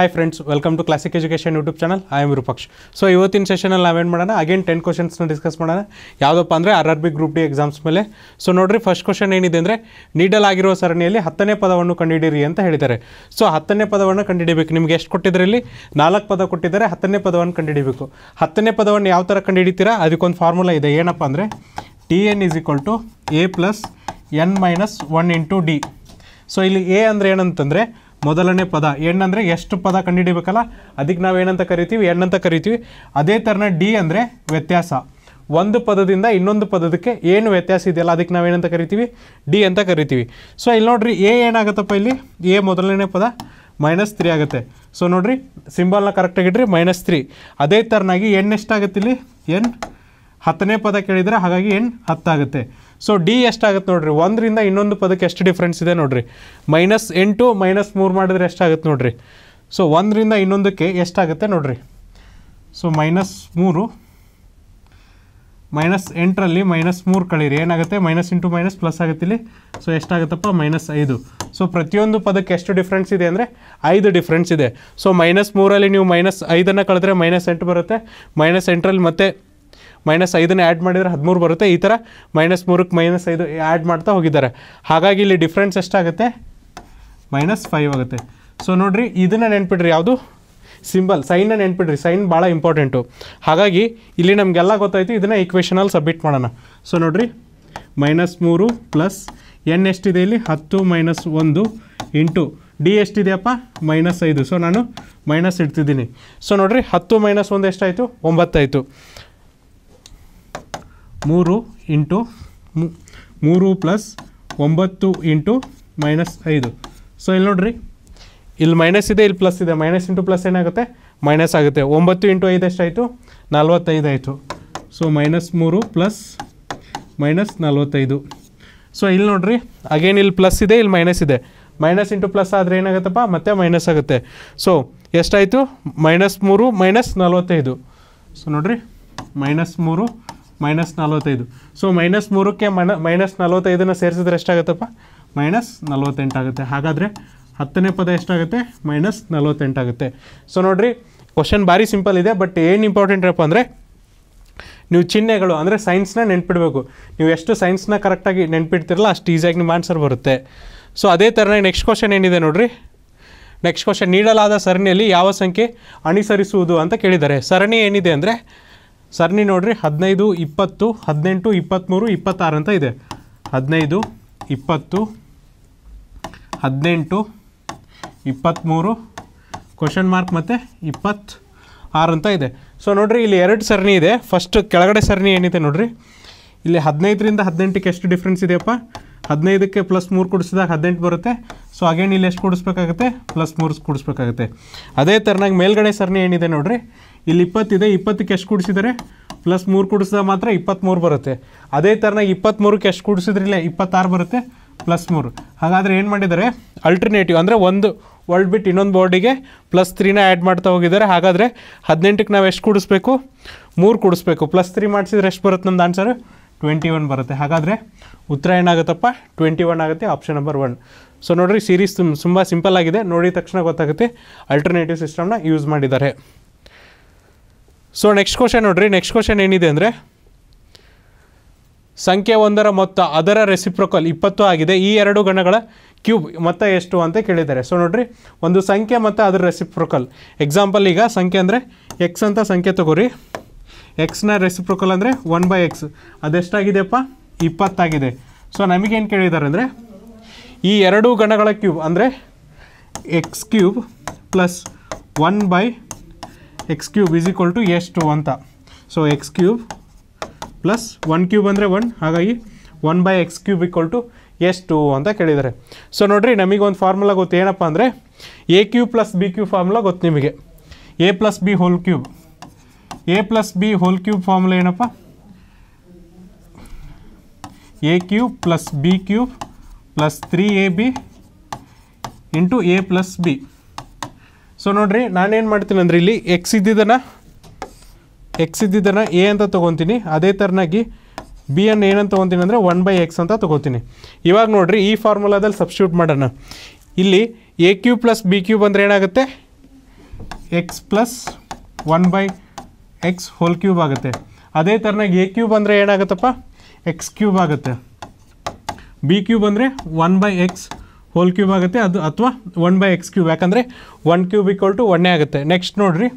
Hi friends welcome to classic education YouTube channel I am Roopaksh so ಇವತ್ತಿನ ಸೆಷನಲ್ಲಿ ನಾವೇನು ಮಾಡೋಣ? ಅಗೇನ್ ಟೆನ್ ಕ್ವಶನ್ಸ್ನ ಡಿಸ್ಕಸ್ ಮಾಡೋಣ. ಯಾವುದಪ್ಪ ಅಂದರೆ R R B group D exams ಮೇಲೆ. ಸೊ ನೋಡಿರಿ ಫಸ್ಟ್ ಕ್ವಶನ್ ಏನಿದೆ ಅಂದರೆ ನೀಡಲಾಗಿರುವ ಸರಣಿಯಲ್ಲಿ ಹತ್ತನೇ ಪದವನ್ನು ಕಂಡುಹಿಡಿಯಿರಿ ಅಂತ ಹೇಳಿದ್ದಾರೆ. ಸೊ ಹತ್ತನೇ ಪದವನ್ನು ಕಂಡುಹಿಡಿಬೇಕು. ನಿಮ್ಗೆ ಎಷ್ಟು ಕೊಟ್ಟಿದ್ದಾರೆ ಇಲ್ಲಿ? ನಾಲ್ಕು ಪದ ಕೊಟ್ಟಿದ್ದಾರೆ, ಹತ್ತನೇ ಪದವನ್ನು ಕಂಡುಹಿಡಿಬೇಕು. ಹತ್ತನೇ ಪದವನ್ನು ಯಾವ ಥರ ಕಂಡುಹಿಡಿತೀರಾ? ಅದಕ್ಕೊಂದು ಫಾರ್ಮುಲಾ ಇದೆ. ಏನಪ್ಪ ಅಂದರೆ T N is equal to A plus N minus one into D so ಇಲ್ಲಿ ಎ ಅಂದರೆ ಏನಂತಂದರೆ ಮೊದಲನೇ ಪದ ಎನ್ ಎಷ್ಟು ಪದ ಕಂಡುಹಿಡಿಬೇಕಲ್ಲ? ಅದಕ್ಕೆ ನಾವು ಏನಂತ ಕರಿತೀವಿ? ಎನ್ ಕರಿತೀವಿ. ಅದೇ ಥರನ ಡಿ ಅಂದರೆ ವ್ಯತ್ಯಾಸ. ಒಂದು ಪದದಿಂದ ಇನ್ನೊಂದು ಪದಕ್ಕೆ ಏನು ವ್ಯತ್ಯಾಸ ಇದೆಯಲ್ಲ, ಅದಕ್ಕೆ ನಾವು ಏನಂತ ಕರಿತೀವಿ? ಡಿ ಅಂತ ಕರಿತೀವಿ. ಸೊ ಇಲ್ಲಿ ನೋಡ್ರಿ, ಎ ಏನಾಗುತ್ತಪ್ಪ ಇಲ್ಲಿ? ಎ ಮೊದಲನೇ ಪದ ಮೈನಸ್ ತ್ರೀ ಆಗುತ್ತೆ. ಸೊ ನೋಡ್ರಿ ಸಿಂಬಲ್ನ ಕರೆಕ್ಟಾಗಿ ಇಡ್ರಿ ಮೈನಸ್ ತ್ರೀ ಅದೇ ಥರನಾಗಿ ಎನ್ ಎಷ್ಟಾಗುತ್ತೆ ಇಲ್ಲಿ? ಎನ್ ಹತ್ತನೇ ಪದ ಕೇಳಿದರೆ ಹಾಗಾಗಿ ಎನ್ ಹತ್ತಾಗುತ್ತೆ. ಸೊ ಡಿ ಎಷ್ಟಾಗುತ್ತೆ ನೋಡ್ರಿ? ಒಂದರಿಂದ ಇನ್ನೊಂದು ಪದಕ್ಕೆ ಎಷ್ಟು ಡಿಫ್ರೆನ್ಸ್ ಇದೆ ನೋಡ್ರಿ? ಮೈನಸ್ ಎಂಟು, ಮೈನಸ್ ಮೂರು ಮಾಡಿದ್ರೆ ಎಷ್ಟಾಗುತ್ತೆ ನೋಡ್ರಿ? ಸೊ ಒಂದರಿಂದ ಇನ್ನೊಂದಕ್ಕೆ ಎಷ್ಟಾಗುತ್ತೆ ನೋಡ್ರಿ? ಸೊ ಮೈನಸ್ ಮೂರು, ಮೈನಸ್ ಎಂಟರಲ್ಲಿ ಮೈನಸ್ ಮೂರು ಕಳೀರಿ. ಏನಾಗುತ್ತೆ? ಮೈನಸ್ ಇಂಟು ಮೈನಸ್ ಪ್ಲಸ್ ಆಗುತ್ತೆ ಇಲ್ಲಿ. ಸೊ ಎಷ್ಟಾಗುತ್ತಪ್ಪ? ಮೈನಸ್ ಐದು. ಸೊ ಪ್ರತಿಯೊಂದು ಪದಕ್ಕೆ ಎಷ್ಟು ಡಿಫ್ರೆನ್ಸ್ ಇದೆ ಅಂದರೆ ಐದು ಡಿಫ್ರೆನ್ಸ್ ಇದೆ. ಸೊ ಮೈನಸ್ ಮೂರಲ್ಲಿ ನೀವು ಮೈನಸ್ ಐದನ್ನು ಕಳೆದ್ರೆ ಮೈನಸ್ ಎಂಟು ಬರುತ್ತೆ. ಮೈನಸ್ ಎಂಟರಲ್ಲಿ ಮತ್ತೆ ಮೈನಸ್ ಐದನ್ನ ಆ್ಯಡ್ ಮಾಡಿದರೆ ಹದಿಮೂರು ಬರುತ್ತೆ. ಈ ಥರ ಮೈನಸ್ ಮೂರಕ್ಕೆ ಮೈನಸ್ ಐದು ಆ್ಯಡ್ ಮಾಡ್ತಾ ಹೋಗಿದ್ದಾರೆ. ಹಾಗಾಗಿ ಇಲ್ಲಿ ಡಿಫ್ರೆನ್ಸ್ ಎಷ್ಟಾಗುತ್ತೆ? ಮೈನಸ್ ಫೈವ್ ಆಗುತ್ತೆ. ಸೊ ನೋಡಿರಿ, ಇದನ್ನು ನೆನ್ಪಿಡ್ರಿ ಯಾವುದು? ಸಿಂಬಲ್ ಸೈನ್ನ ನೆನ್ಪಿಡ್ರಿ. ಸೈನ್ ಭಾಳ ಇಂಪಾರ್ಟೆಂಟು ಹಾಗಾಗಿ ಇಲ್ಲಿ ನಮಗೆಲ್ಲ ಗೊತ್ತಾಯ್ತು, ಇದನ್ನು ಈಕ್ವೇಷನಲ್ಲಿ ಸಬ್ಮಿಟ್ ಮಾಡೋಣ. ಸೊ ನೋಡಿರಿ, ಮೈನಸ್ ಮೂರು ಪ್ಲಸ್ ಎನ್ ಎಷ್ಟಿದೆ ಇಲ್ಲಿ? ಹತ್ತು ಮೈನಸ್ ಒಂದು ಇಂಟು. ಡಿ ಎಷ್ಟಿದೆಯಪ್ಪ? ಮೈನಸ್ ಐದು. ಸೊ ನಾನು ಮೈನಸ್ ಇಡ್ತಿದ್ದೀನಿ. ಸೊ ನೋಡಿರಿ, ಹತ್ತು ಮೈನಸ್ ಒಂದು ಎಷ್ಟಾಯಿತು? ಒಂಬತ್ತಾಯಿತು. ಮೂರು ಇಂಟು ಮೂರು ಪ್ಲಸ್ ಒಂಬತ್ತು ಇಂಟು ಮೈನಸ್ ಐದು. ಸೊ ಇಲ್ಲಿ ನೋಡ್ರಿ. ಇಲ್ಲಿ ಮೈನಸ್ ಇದೆ, ಇಲ್ಲಿ ಪ್ಲಸ್ ಇದೆ. ಮೈನಸ್ ಇಂಟು ಪ್ಲಸ್ ಏನಾಗುತ್ತೆ? ಮೈನಸ್ ಆಗುತ್ತೆ. ಒಂಬತ್ತು ಇಂಟು ಐದು ಎಷ್ಟಾಯಿತು? ನಲ್ವತ್ತೈದು ಆಯಿತು. ಸೊ ಮೈನಸ್ ಮೂರು ಪ್ಲಸ್ ಮೈನಸ್ ನಲ್ವತ್ತೈದು. ಸೊ ಇಲ್ಲಿ ನೋಡ್ರಿ. ಅಗೇನ್ ಇಲ್ಲಿ ಪ್ಲಸ್ ಇದೆ, ಇಲ್ಲಿ ಮೈನಸ್ ಇದೆ. ಮೈನಸ್ ಇಂಟು ಪ್ಲಸ್ ಆದರೆ ಏನಾಗುತ್ತಪ್ಪ? ಮತ್ತೆ ಮೈನಸ್ ಆಗುತ್ತೆ. ಸೊ ಎಷ್ಟಾಯಿತು? ಮೈನಸ್ ಮೂರು ಮೈನಸ್ ನಲ್ವತ್ತೈದು. ಸೊ ನೋಡ್ರಿ. ಮೈನಸ್ ಮೂರು ಮೈನಸ್ ನಲವತ್ತೈದು. ಸೊ ಮೈನಸ್ ಮೂರಕ್ಕೆ ಮನ ಮೈನಸ್ ನಲ್ವತ್ತೈದನ್ನು ಸೇರಿಸಿದ್ರೆ ಎಷ್ಟಾಗುತ್ತಪ್ಪ? ಮೈನಸ್ ನಲವತ್ತೆಂಟಾಗುತ್ತೆ ಹಾಗಾದರೆ ಹತ್ತನೇ ಪದ ಎಷ್ಟಾಗುತ್ತೆ? ಮೈನಸ್ ನಲವತ್ತೆಂಟಾಗುತ್ತೆ ಸೊ ನೋಡಿರಿ ಕ್ವಶನ್ ಭಾರಿ ಸಿಂಪಲ್ ಇದೆ ಬಟ್ ಏನು ಇಂಪಾರ್ಟೆಂಟ್ ಏನಪ್ಪ ಅಂದರೆ, ನೀವು ಚಿಹ್ನೆಗಳು, ಅಂದರೆ ಸೈನ್ಸ್ನ ನೆನ್ಪಿಡಬೇಕು. ನೀವು ಎಷ್ಟು ಸೈನ್ಸ್ನ ಕರೆಕ್ಟಾಗಿ ನೆನ್ಪಿಡ್ತಿರಲ್ಲ, ಅಷ್ಟು ಈಸಿಯಾಗಿ ನಿಮ್ಮ ಆನ್ಸರ್ ಬರುತ್ತೆ. ಸೊ ಅದೇ ಥರನೇ ನೆಕ್ಸ್ಟ್ ಕ್ವಶನ್ ಏನಿದೆ ನೋಡಿರಿ? ನೆಕ್ಸ್ಟ್ ಕ್ವಶನ್ ನೀಡಲಾದ ಸರಣಿಯಲ್ಲಿ ಯಾವ ಸಂಖ್ಯೆ ಅನುಸರಿಸುವುದು ಅಂತ ಕೇಳಿದ್ದಾರೆ. ಸರಣಿ ಏನಿದೆ ಅಂದರೆ ಸರಣಿ ನೋಡ್ರಿ, ಹದಿನೈದು, ಇಪ್ಪತ್ತು, ಹದಿನೆಂಟು ಇಪ್ಪತ್ತ್ಮೂರು ಇಪ್ಪತ್ತಾರು ಅಂತ ಇದೆ. ಹದಿನೈದು, ಇಪ್ಪತ್ತು, ಹದಿನೆಂಟು ಇಪ್ಪತ್ತ್ಮೂರು ಕ್ವಶನ್ ಮಾರ್ಕ್ ಮತ್ತು ಇಪ್ಪತ್ತು ಆರು ಅಂತ ಇದೆ. ಸೊ ನೋಡ್ರಿ, ಇಲ್ಲಿ ಎರಡು ಸರಣಿ ಇದೆ. ಫಸ್ಟ್ ಕೆಳಗಡೆ ಸರಣಿ ಏನಿದೆ ನೋಡ್ರಿ? ಇಲ್ಲಿ ಹದಿನೈದರಿಂದ ಹದಿನೆಂಟಕ್ಕೆ ಎಷ್ಟು ಡಿಫ್ರೆನ್ಸ್ ಇದೆಯಪ್ಪ? ಹದಿನೈದಕ್ಕೆ ಪ್ಲಸ್ ಮೂರು ಕೂಡಿಸಿದಾಗ ಹದಿನೆಂಟು ಬರುತ್ತೆ. ಸೊ ಅಗೇನ್ ಇಲ್ಲಿ ಎಷ್ಟು ಕೂಡಿಸ್ಬೇಕಾಗುತ್ತೆ? ಪ್ಲಸ್ ಮೂರು ಕೂಡಿಸ್ಬೇಕಾಗುತ್ತೆ. ಅದೇ ಥರನಾಗಿ ಮೇಲ್ಗಡೆ ಸರಣಿ ಏನಿದೆ ನೋಡ್ರಿ? ಇಲ್ಲಿ ಇಪ್ಪತ್ತಿದೆ, ಇಪ್ಪತ್ತಕ್ಕೆ ಎಷ್ಟು ಕೂಡಿಸಿದರೆ? ಪ್ಲಸ್ ಮೂರು ಕೂಡಿಸಿದ ಮಾತ್ರ ಇಪ್ಪತ್ತ್ಮೂರು ಬರುತ್ತೆ. ಅದೇ ಥರನಾಗಿ ಇಪ್ಪತ್ತ್ಮೂರಕ್ಕೆ ಎಷ್ಟು ಕೂಡಿಸಿದ್ರಿಲ್ಲ ಇಪ್ಪತ್ತಾರು ಬರುತ್ತೆ, ಪ್ಲಸ್ ಮೂರು. ಹಾಗಾದರೆ ಏನು ಮಾಡಿದ್ದಾರೆ? ಅಲ್ಟರ್ನೇಟಿವ್ ಅಂದರೆ ಒಂದು ವರ್ಲ್ಡ್ ಬಿಟ್ಟು ಇನ್ನೊಂದು ಬೋರ್ಡಿಗೆ ಪ್ಲಸ್ ತ್ರೀನ ಆ್ಯಡ್ ಮಾಡ್ತಾ ಹೋಗಿದ್ದಾರೆ. ಹಾಗಾದರೆ ಹದಿನೆಂಟಕ್ಕೆ ನಾವು ಎಷ್ಟು ಕೂಡಿಸ್ಬೇಕು? ಮೂರು ಕೂಡಿಸ್ಬೇಕು. ಪ್ಲಸ್ ತ್ರೀ ಮಾಡಿಸಿದ್ರೆ ಎಷ್ಟು ಬರುತ್ತೆ ನಮ್ದು ಆನ್ಸರ್ ಟ್ವೆಂಟಿ ಒನ್ ಬರುತ್ತೆ. ಹಾಗಾದರೆ ಉತ್ತರ ಏನಾಗುತ್ತಪ್ಪ? ಟ್ವೆಂಟಿ ಒನ್ ಆಗುತ್ತೆ ಆಪ್ಷನ್ ನಂಬರ್ ಒನ್ ಸೊ ನೋಡಿರಿ ಸೀರೀಸ್ ತುಂಬ ಸಿಂಪಲ್ ಆಗಿದೆ. ನೋಡಿದ ತಕ್ಷಣ ಗೊತ್ತಾಗುತ್ತೆ ಅಲ್ಟರ್ನೇಟಿವ್ ಸಿಸ್ಟಮ್ನ ಯೂಸ್ ಮಾಡಿದ್ದಾರೆ. ಸೊ ನೆಕ್ಸ್ಟ್ ಕ್ವಶನ್ ನೋಡ್ರಿ. ನೆಕ್ಸ್ಟ್ ಕ್ವಶನ್ ಏನಿದೆ ಅಂದರೆ, ಸಂಖ್ಯೆ ಒಂದರ ಮೊತ್ತ ಅದರ ರೆಸಿಪ್ರೊಕಲ್ ಇಪ್ಪತ್ತು ಆಗಿದೆ. ಈ ಎರಡು ಗಣಗಳ ಕ್ಯೂಬ್ ಮೊತ್ತ ಎಷ್ಟು ಅಂತ ಕೇಳಿದ್ದಾರೆ. ಸೊ ನೋಡ್ರಿ. ಒಂದು ಸಂಖ್ಯೆ ಮತ್ತು ಅದರ ರೆಸಿಪ್ರೊಕಲ್ ಎಕ್ಸಾಂಪಲ್ ಈಗ ಸಂಖ್ಯೆ ಅಂದರೆ ಎಕ್ಸ್ ಅಂತ ಸಂಖ್ಯೆ ತಗೋರಿ. ಎಕ್ಸ್ನ ರೆಸಿಪ್ರೊಕಲ್ ಅಂದರೆ ಒನ್ ಬೈ ಎಕ್ಸ್ ಅದೆಷ್ಟಾಗಿದೆಯಪ್ಪ? ಇಪ್ಪತ್ತಾಗಿದೆ. ಸೊ ನಮಗೇನು ಕೇಳಿದ್ದಾರೆ ಅಂದರೆ, ಈ ಎರಡು ಗಣಗಳ ಕ್ಯೂಬ್ ಅಂದರೆ X cube plus one by X cube is equal to ಎಷ್ಟು ಅಂತ so X cube plus one cube ಅಂದರೆ ಒನ್ ಹಾಗಾಗಿ one by X cube equal to ಎಷ್ಟು ಅಂತ ಕೇಳಿದ್ದಾರೆ. ಸೊ ನೋಡಿರಿ, ನಮಗೆ ಒಂದು ಫಾರ್ಮುಲಾ ಗೊತ್ತು. ಏನಪ್ಪ ಅಂದರೆ a cube plus b cube formula ಗೊತ್ತು ನಿಮಗೆ. A plus b whole cube a plus b whole cube formula ಏನಪ್ಪ? A cube plus b cube plus three a b into a plus b so ನೋಡಿರಿ, ನಾನೇನು ಮಾಡ್ತೀನಿ ಅಂದರೆ ಇಲ್ಲಿ X ಇದ್ದಿದ್ದನ್ನು X ಇದ್ದಿದ್ದನ್ನು ಎ ಅಂತ ತೊಗೊತೀನಿ. ಅದೇ ಥರನಾಗಿ ಬಿ ಅನ್ನು ಏನಂತ ತೊಗೊತೀನಿ ಅಂದರೆ ಒನ್ ಬೈ ಎಕ್ಸ್ ಅಂತ ತೊಗೋತೀನಿ. ಇವಾಗ ನೋಡಿರಿ, ಈ ಫಾರ್ಮುಲಾದಲ್ಲಿ ಸಬ್ಸ್ಟ್ಯೂಟ್ ಮಾಡೋಣ. ಇಲ್ಲಿ A cube plus B cube ಅಂದರೆ ಏನಾಗುತ್ತೆ? X plus one by X whole cube ಆಗುತ್ತೆ. ಅದೇ ಥರನಾಗಿ ಎ ಕ್ಯೂಬ್ ಅಂದರೆ ಏನಾಗುತ್ತಪ್ಪ? ಎಕ್ಸ್ ಕ್ಯೂಬ್ ಆಗುತ್ತೆ. ಬಿ ಕ್ಯೂಬ್ ಅಂದರೆ one by X whole cube ಆಗುತ್ತೆ. ಅದು ಅಥವಾ ಒನ್ ಬೈ ಎಕ್ಸ್ ಕ್ಯೂಬ್ ಯಾಕಂದರೆ ಒನ್ ಕ್ಯೂಬ್ ಈಕ್ವಲ್ ಟು ಒನ್ನೇ ಆಗುತ್ತೆ. ನೆಕ್ಸ್ಟ್ ನೋಡಿರಿ.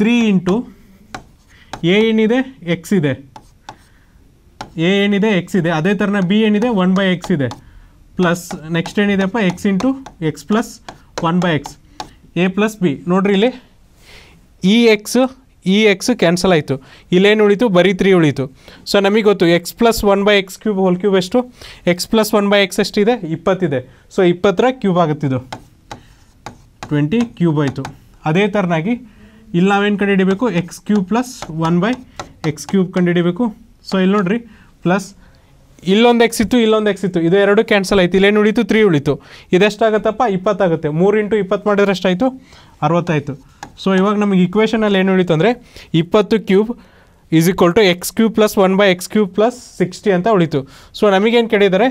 ತ್ರೀ ಇಂಟು ಎ ಏನಿದೆ? ಎಕ್ಸ್ ಇದೆ. ಎ ಏನಿದೆ? ಎಕ್ಸ್ ಇದೆ. ಅದೇ ಥರನ ಬಿ ಏನಿದೆ? ಒನ್ ಬೈ ಎಕ್ಸ್ ಇದೆ. Plus next ಏನಿದೆಪ್ಪ X into X plus one by X A plus B ನೋಡ್ರಿ ಇಲ್ಲಿ. ಇ ಎಕ್ಸ್ ಇ ಎಕ್ಸ್ ಕ್ಯಾನ್ಸಲ್ ಆಯಿತು. ಇಲ್ಲೇನು ಉಳಿತು? ಬರೀ ತ್ರೀ ಉಳಿತು. ಸೊ ನಮಗೆ ಗೊತ್ತು X plus one by X cube whole cube ಎಷ್ಟು? X plus one by X ಎಷ್ಟಿದೆ? ಇಪ್ಪತ್ತಿದೆ. ಸೊ ಇಪ್ಪತ್ತರ ಕ್ಯೂಬ್ ಆಗುತ್ತಿದ್ದು ಟ್ವೆಂಟಿ ಕ್ಯೂಬ್ ಆಯಿತು. ಅದೇ ಥರನಾಗಿ ಇಲ್ಲಿ ನಾವೇನು ಕಂಡುಹಿಡಿಬೇಕು? X cube plus one by X cube ಕಂಡುಹಿಡಿಬೇಕು. ಸೊ ಇಲ್ಲಿ ನೋಡ್ರಿ. ಪ್ಲಸ್ ಇಲ್ಲೊಂದು ಎಕ್ಸ್ ಇತ್ತು, ಇಲ್ಲೊಂದು ಎಕ್ಸ್ ಇತ್ತು. ಇದು ಎರಡು ಕ್ಯಾನ್ಸಲ್ ಆಯಿತು. ಇಲ್ಲೇನು ಉಳಿತು? ತ್ರೀ ಉಳಿತು. ಇದೆಷ್ಟಾಗುತ್ತಪ್ಪ? ಇಪ್ಪತ್ತಾಗುತ್ತೆ. ಮೂರು ಇಂಟು ಇಪ್ಪತ್ತು ಮಾಡಿದ್ರೆ ಎಷ್ಟಾಯಿತು? ಅರವತ್ತಾಯಿತು. ಸೊ ಇವಾಗ ನಮಗೆ ಇಕ್ವೇಷನಲ್ಲಿ ಏನು ಉಳಿತು ಅಂದರೆ ಇಪ್ಪತ್ತು cube is equal to X cube plus one by X cube plus sixty ಅಂತ ಉಳಿತು. ಸೊ ನಮಗೇನು ಕೇಳಿದ್ದಾರೆ?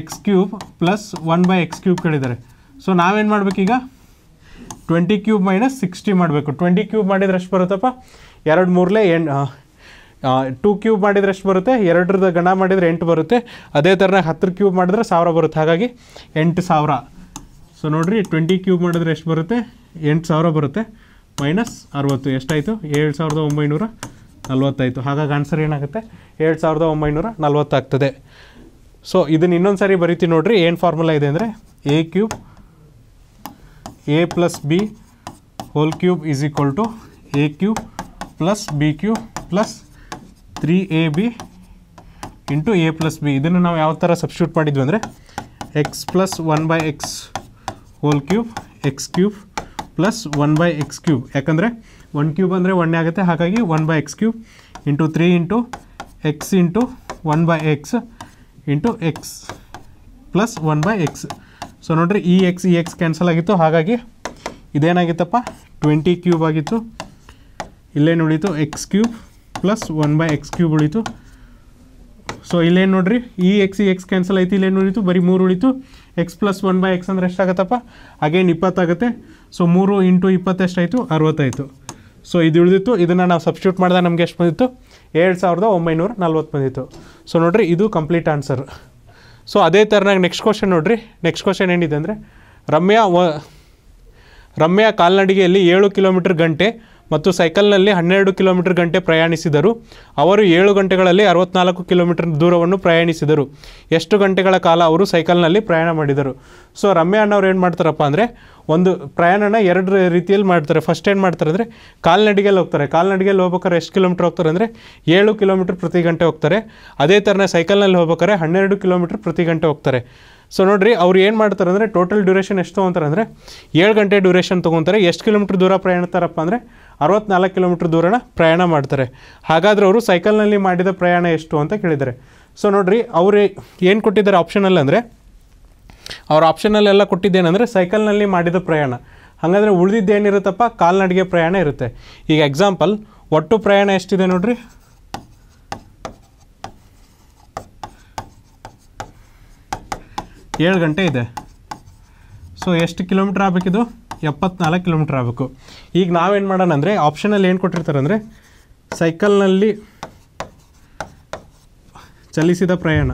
X cube plus one by X cube ಕೇಳಿದ್ದಾರೆ. ಸೊ ನಾವೇನು ಮಾಡಬೇಕೀಗ? ಟ್ವೆಂಟಿ ಕ್ಯೂಬ್ ಮೈನಸ್ ಸಿಕ್ಸ್ಟಿ ಮಾಡಬೇಕು. ಟ್ವೆಂಟಿ ಕ್ಯೂಬ್ ಮಾಡಿದ್ರೆ ಎಷ್ಟು ಬರುತ್ತಪ್ಪ? ಎರಡು ಮೂರಲೇ ಎಂಟು ಟೂ ಕ್ಯೂಬ್ ಮಾಡಿದರೆ ಎಷ್ಟು ಬರುತ್ತೆ? ಎರಡರದ ಗಣ ಮಾಡಿದರೆ ಎಂಟು ಬರುತ್ತೆ. ಅದೇ ಥರನಾಗಿ ಹತ್ತು ಕ್ಯೂಬ್ ಮಾಡಿದ್ರೆ ಸಾವಿರ ಬರುತ್ತೆ. ಹಾಗಾಗಿ ಎಂಟು ಸಾವಿರ. ಸೊ ನೋಡಿರಿ ಟ್ವೆಂಟಿ ಕ್ಯೂಬ್ ಮಾಡಿದ್ರೆ ಎಷ್ಟು ಬರುತ್ತೆ? ಎಂಟು ಸಾವಿರ ಬರುತ್ತೆ. ಮೈನಸ್ ಅರವತ್ತು, ಎಷ್ಟಾಯಿತು? ಏಳು ಸಾವಿರದ ಒಂಬೈನೂರ ನಲ್ವತ್ತಾಯಿತು ಹಾಗಾಗಿ ಆನ್ಸರ್ ಏನಾಗುತ್ತೆ? ಏಳು ಸಾವಿರದ ಒಂಬೈನೂರ ನಲ್ವತ್ತಾಗ್ತದೆ ಸೊ ಇದನ್ನು ಇನ್ನೊಂದು ಸಾರಿ ಬರಿತೀನಿ ನೋಡಿರಿ. ಏನು ಫಾರ್ಮುಲಾ ಇದೆ ಅಂದರೆ A cube A plus B whole cube is equal to A cube plus B cube plus three A B into A plus B ಇದನ್ನು ನಾವು ಯಾವ ಥರ ಸಬ್ಸ್ಟ್ಯೂಟ್ ಮಾಡಿದ್ವಿ ಅಂದರೆ X plus one by X whole cube X cube plus one by X cube ಯಾಕಂದರೆ one cube ಅಂದರೆ ಒನ್ನೇ ಆಗುತ್ತೆ. ಹಾಗಾಗಿ one by X cube into three into X into one by X into X plus one by X so ನೋಡಿರಿ, ಈ X ಈ X cancel ಆಗಿತ್ತು. ಹಾಗಾಗಿ ಇದೇನಾಗಿತ್ತಪ್ಪ? ಟ್ವೆಂಟಿ ಕ್ಯೂಬ್ ಆಗಿತ್ತು. ಇಲ್ಲೇನು ಉಳೀತು? X cube plus one by X cube ಉಳೀತು. So ಇಲ್ಲೇನು ನೋಡ್ರಿ? ಈ ಎಕ್ಸ್ ಈ ಎಕ್ಸ್ ಕ್ಯಾನ್ಸಲ್ ಆಯ್ತು. ಇಲ್ಲೇನು ಉಳಿತು? ಬರೀ ಮೂರು ಉಳಿತು. X plus one by X ಅಂದರೆ ಎಷ್ಟಾಗತ್ತಪ್ಪ? ಅಗೇನ್ ಇಪ್ಪತ್ತಾಗುತ್ತೆ? ಸೊ ಮೂರು ಇಂಟು ಇಪ್ಪತ್ತೆಷ್ಟಾಯಿತು ಅರವತ್ತಾಯಿತು ಸೊ ಇದು ಉಳಿದಿತ್ತು. ಇದನ್ನು ನಾವು ಸಬ್ಸ್ಟ್ಯೂಟ್ ಮಾಡಿದಾಗ ನಮಗೆ ಎಷ್ಟು ಬಂದಿತ್ತು? ಏಳು ಸಾವಿರದ ಒಂಬೈನೂರ ನಲ್ವತ್ತು ಬಂದಿತ್ತು. ಸೊ ನೋಡಿರಿ, ಇದು ಕಂಪ್ಲೀಟ್ ಆನ್ಸರ್ ಸೊ ಅದೇ ಥರನಾಗಿ ನೆಕ್ಸ್ಟ್ ಕ್ವಶನ್ ನೋಡಿರಿ. ನೆಕ್ಸ್ಟ್ ಕ್ವಶನ್ ಏನಿದೆ ಅಂದರೆ, ರಮ್ಯಾ ವ ರಮ್ಯಾ ಕಾಲ್ನಡಿಗೆಯಲ್ಲಿ ಏಳು ಕಿಲೋಮೀಟರ್ ಗಂಟೆ ಮತ್ತು ಸೈಕಲ್ನಲ್ಲಿ ಹನ್ನೆರಡು ಕಿಲೋಮೀಟರ್ ಗಂಟೆ ಪ್ರಯಾಣಿಸಿದರು. ಅವರು ಏಳು ಗಂಟೆಗಳಲ್ಲಿ ಅರವತ್ನಾಲ್ಕು ಕಿಲೋಮೀಟರ್ ದೂರವನ್ನು ಪ್ರಯಾಣಿಸಿದರು. ಎಷ್ಟು ಗಂಟೆಗಳ ಕಾಲ ಅವರು ಸೈಕಲ್ನಲ್ಲಿ ಪ್ರಯಾಣ ಮಾಡಿದರು? ಸೊ, ರಮ್ಯಾ ಅಣ್ಣವ್ರು ಏನು ಮಾಡ್ತಾರಪ್ಪ ಅಂದರೆ, ಒಂದು ಪ್ರಯಾಣನ ಎರಡು ರೀತಿಯಲ್ಲಿ ಮಾಡ್ತಾರೆ. ಫಸ್ಟ್ ಏನು ಮಾಡ್ತಾರೆ ಅಂದರೆ, ಕಾಲ್ನಡಿಗೆಯಲ್ಲಿ ಹೋಗ್ತಾರೆ. ಕಾಲ್ನಡಿಗೆಯಲ್ಲಿ ಹೋಗ್ಬೇಕಾದ್ರೆ ಎಷ್ಟು ಕಿಲೋಮೀಟರ್ ಹೋಗ್ತಾರೆ ಅಂದರೆ, ಏಳು ಕಿಲೋಮೀಟರ್ ಪ್ರತಿ ಗಂಟೆ ಹೋಗ್ತಾರೆ. ಅದೇ ಥರನೇ ಸೈಕಲ್ನಲ್ಲಿ ಹೋಗ್ಬೇಕಾದ್ರೆ ಹನ್ನೆರಡು ಕಿಲೋಮೀಟರ್ ಪ್ರತಿ ಗಂಟೆ ಹೋಗ್ತಾರೆ. ಸೊ, ನೋಡಿರಿ, ಅವ್ರು ಏನು ಮಾಡ್ತಾರೆ ಅಂದರೆ, ಟೋಟಲ್ ಡ್ಯೂರೇಷನ್ ಎಷ್ಟು ತೊಗೊತಾರೆ ಅಂದರೆ, ಏಳು ಗಂಟೆ ಡ್ಯೂರೇಷನ್ ತೊಗೊತಾರೆ. ಎಷ್ಟು ಕಿಲೋಮೀಟ್ರ್ ದೂರ ಪ್ರಯಾಣಿಸ್ತಾರಪ್ಪ ಅಂದರೆ ಅರವತ್ನಾಲ್ಕು ಕಿಲೋಮೀಟ್ರ್ ದೂರನ ಪ್ರಯಾಣ ಮಾಡ್ತಾರೆ. ಹಾಗಾದ್ರೆ ಅವರು ಸೈಕಲ್ನಲ್ಲಿ ಮಾಡಿದ ಪ್ರಯಾಣ ಎಷ್ಟು ಅಂತ ಕೇಳಿದ್ದಾರೆ. ಸೊ ನೋಡಿರಿ, ಅವರು ಏನು ಕೊಟ್ಟಿದ್ದಾರೆ ಆಪ್ಷನಲ್ಲಿ ಅಂದರೆ, ಅವ್ರ ಆಪ್ಷನಲ್ಲೆಲ್ಲ ಕೊಟ್ಟಿದ್ದೇನೆಂದರೆ ಸೈಕಲ್ನಲ್ಲಿ ಮಾಡಿದ ಪ್ರಯಾಣ. ಹಾಗಾದರೆ ಉಳಿದಿದ್ದೇನಿರುತ್ತಪ್ಪ ಕಾಲ್ನಡಿಗೆ ಪ್ರಯಾಣ ಇರುತ್ತೆ. ಈಗ ಎಕ್ಸಾಂಪಲ್ ಒಟ್ಟು ಪ್ರಯಾಣ ಎಷ್ಟಿದೆ ನೋಡಿರಿ? ಏಳು ಗಂಟೆ ಇದೆ. ಸೊ ಎಷ್ಟು ಕಿಲೋಮೀಟ್ರ್ ಆಗಬೇಕಿದು? ಎಪ್ಪತ್ನಾಲ್ಕು ಕಿಲೋಮೀಟ್ರ್ ಆಗಬೇಕು. ಈಗ ನಾವೇನು ಮಾಡೋಣ ಅಂದರೆ ಆಪ್ಷನಲ್ಲಿ ಏನು ಕೊಟ್ಟಿರ್ತಾರೆ ಅಂದರೆ ಸೈಕಲ್ನಲ್ಲಿ ಚಲಿಸಿದ ಪ್ರಯಾಣ.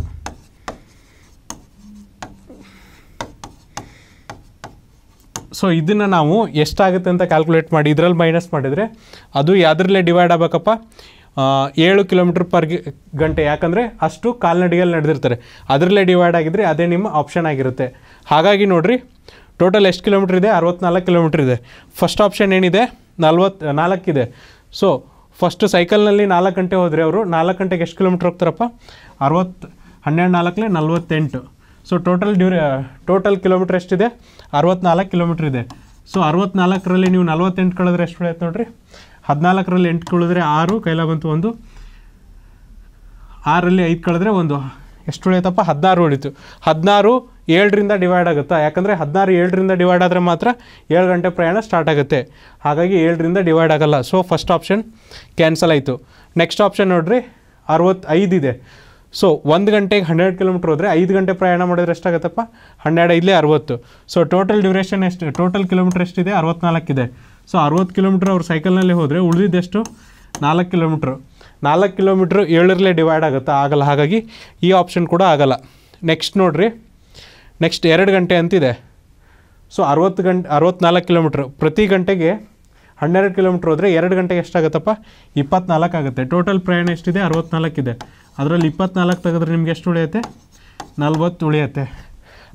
ಸೊ ಇದನ್ನು ನಾವು ಎಷ್ಟಾಗುತ್ತೆ ಅಂತ ಕ್ಯಾಲ್ಕುಲೇಟ್ ಮಾಡಿ, ಇದರಲ್ಲಿ ಮೈನಸ್ ಮಾಡಿದರೆ ಅದು ಯಾವುದ್ರಲ್ಲೇ ಡಿವೈಡ್ ಆಗಬೇಕಪ್ಪ? ಏಳು ಕಿಲೋಮೀಟ್ರ್ ಪರ್ ಗಂಟೆ. ಯಾಕಂದರೆ ಅಷ್ಟು ಕಾಲ್ನಡಿಗೆಯಲ್ಲಿ ನಡೆದಿರ್ತಾರೆ. ಅದರಲ್ಲೇ ಡಿವೈಡ್ ಆಗಿದ್ದರೆ ಅದೇ ನಿಮ್ಮ ಆಪ್ಷನ್ ಆಗಿರುತ್ತೆ. ಹಾಗಾಗಿ ನೋಡಿರಿ ಟೋಟಲ್ ಎಷ್ಟು ಕಿಲೋಮೀಟ್ರ್ ಇದೆ? ಅರವತ್ನಾಲ್ಕು ಕಿಲೋಮೀಟ್ರ್ ಇದೆ. ಫಸ್ಟ್ ಆಪ್ಷನ್ ಏನಿದೆ? ನಲ್ವತ್ತು ನಾಲ್ಕಿದೆ. ಸೊ ಫಸ್ಟ್ ಸೈಕಲ್ನಲ್ಲಿ ನಾಲ್ಕು ಗಂಟೆ ಹೋದರೆ ಅವರು ನಾಲ್ಕು ಗಂಟೆಗೆ ಎಷ್ಟು ಕಿಲೋಮೀಟ್ರ್ ಹೋಗ್ತಾರಪ್ಪ? ಅರವತ್ತು, ಹನ್ನೆರಡು ನಾಲ್ಕಲೇ ನಲ್ವತ್ತೆಂಟು. So total duration total kilometre ಎಷ್ಟಿದೆ? ಅರವತ್ನಾಲ್ಕು ಕಿಲೋಮೀಟ್ರ್ ಇದೆ. ಸೊ ಅರವತ್ನಾಲ್ಕರಲ್ಲಿ ನೀವು ನಲ್ವತ್ತೆಂಟು ಕಳೆದ್ರೆ ಎಷ್ಟು ಬೆಳೆಯುತ್ತೆ ನೋಡಿರಿ? ಹದಿನಾಲ್ಕರಲ್ಲಿ ಎಂಟು ಕಳೆದ್ರೆ ಆರು ಕೈಲ ಬಂತು ಒಂದು. ಆರಲ್ಲಿ ಐದು ಕಳೆದ್ರೆ ಒಂದು. ಎಷ್ಟು ಉಳಿಯುತ್ತಪ್ಪ ಹದಿನಾರು ಉಳಿತು. ಹದಿನಾರು ಏಳರಿಂದ ಡಿವೈಡ್ ಆಗುತ್ತಾ? ಯಾಕಂದರೆ ಹದಿನಾರು ಏಳರಿಂದ ಡಿವೈಡ್ ಆದರೆ ಮಾತ್ರ ಏಳು ಗಂಟೆ ಪ್ರಯಾಣ ಸ್ಟಾರ್ಟ್ ಆಗುತ್ತೆ. ಹಾಗಾಗಿ ಏಳರಿಂದ ಡಿವೈಡ್ ಆಗಲ್ಲ. ಸೊ ಫಸ್ಟ್ ಆಪ್ಷನ್ ಕ್ಯಾನ್ಸಲ್ ಆಯಿತು. ನೆಕ್ಸ್ಟ್ ಆಪ್ಷನ್ ನೋಡಿರಿ, ಅರವತ್ತೈದು ಇದೆ. ಸೊ ಒಂದು ಗಂಟೆಗೆ ಹನ್ನೆರಡು ಕಿಲೋಮೀಟ್ರ್ ಹೋದರೆ ಐದು ಗಂಟೆ ಪ್ರಯಾಣ ಮಾಡಿದ್ರೆ ಎಷ್ಟಾಗತ್ತಪ್ಪ? ಹನ್ನೆರಡು, ಇಲ್ಲೇ ಅರವತ್ತು. ಸೊ ಟೋಟಲ್ ಡ್ಯೂರೇಷನ್ ಎಷ್ಟು ಟೋಟಲ್ ಕಿಲೋಮೀಟ್ರ್ ಎಷ್ಟಿದೆ? ಅರವತ್ನಾಲ್ಕಿದೆ ಸೊ ಅರವತ್ತು ಕಿಲೋಮೀಟ್ರ್ ಅವ್ರು ಸೈಕಲ್ನಲ್ಲಿ ಹೋದರೆ ಉಳಿದಿದ್ದೆಷ್ಟು? ನಾಲ್ಕು ಕಿಲೋಮೀಟ್ರು ನಾಲ್ಕು ಕಿಲೋಮೀಟ್ರ್ ಏಳರಲ್ಲೇ ಡಿವೈಡ್ ಆಗುತ್ತೆ? ಆಗಲ್ಲ. ಹಾಗಾಗಿ ಈ ಆಪ್ಷನ್ ಕೂಡ ಆಗಲ್ಲ. ನೆಕ್ಸ್ಟ್ ನೋಡಿರಿ. ನೆಕ್ಸ್ಟ್ ಎರಡು ಗಂಟೆ ಅಂತಿದೆ. ಸೊ, ಅರವತ್ತು ಗಂಟೆ ಅರವತ್ತ್ನಾಲ್ಕು ಕಿಲೋಮೀಟ್ರ್. ಪ್ರತಿ ಗಂಟೆಗೆ ಹನ್ನೆರಡು ಕಿಲೋಮೀಟ್ರ್ ಹೋದರೆ ಎರಡು ಗಂಟೆಗೆ ಎಷ್ಟಾಗುತ್ತಪ್ಪ? ಇಪ್ಪತ್ನಾಲ್ಕು ಆಗುತ್ತೆ. ಟೋಟಲ್ ಪ್ರಯಾಣ ಎಷ್ಟಿದೆ? ಅರವತ್ನಾಲ್ಕಿದೆ ಅದರಲ್ಲಿ ಇಪ್ಪತ್ನಾಲ್ಕು ತೆಗೆದ್ರೆ ನಿಮ್ಗೆ ಎಷ್ಟು ಉಳಿಯುತ್ತೆ? ನಲ್ವತ್ತು ಉಳಿಯುತ್ತೆ.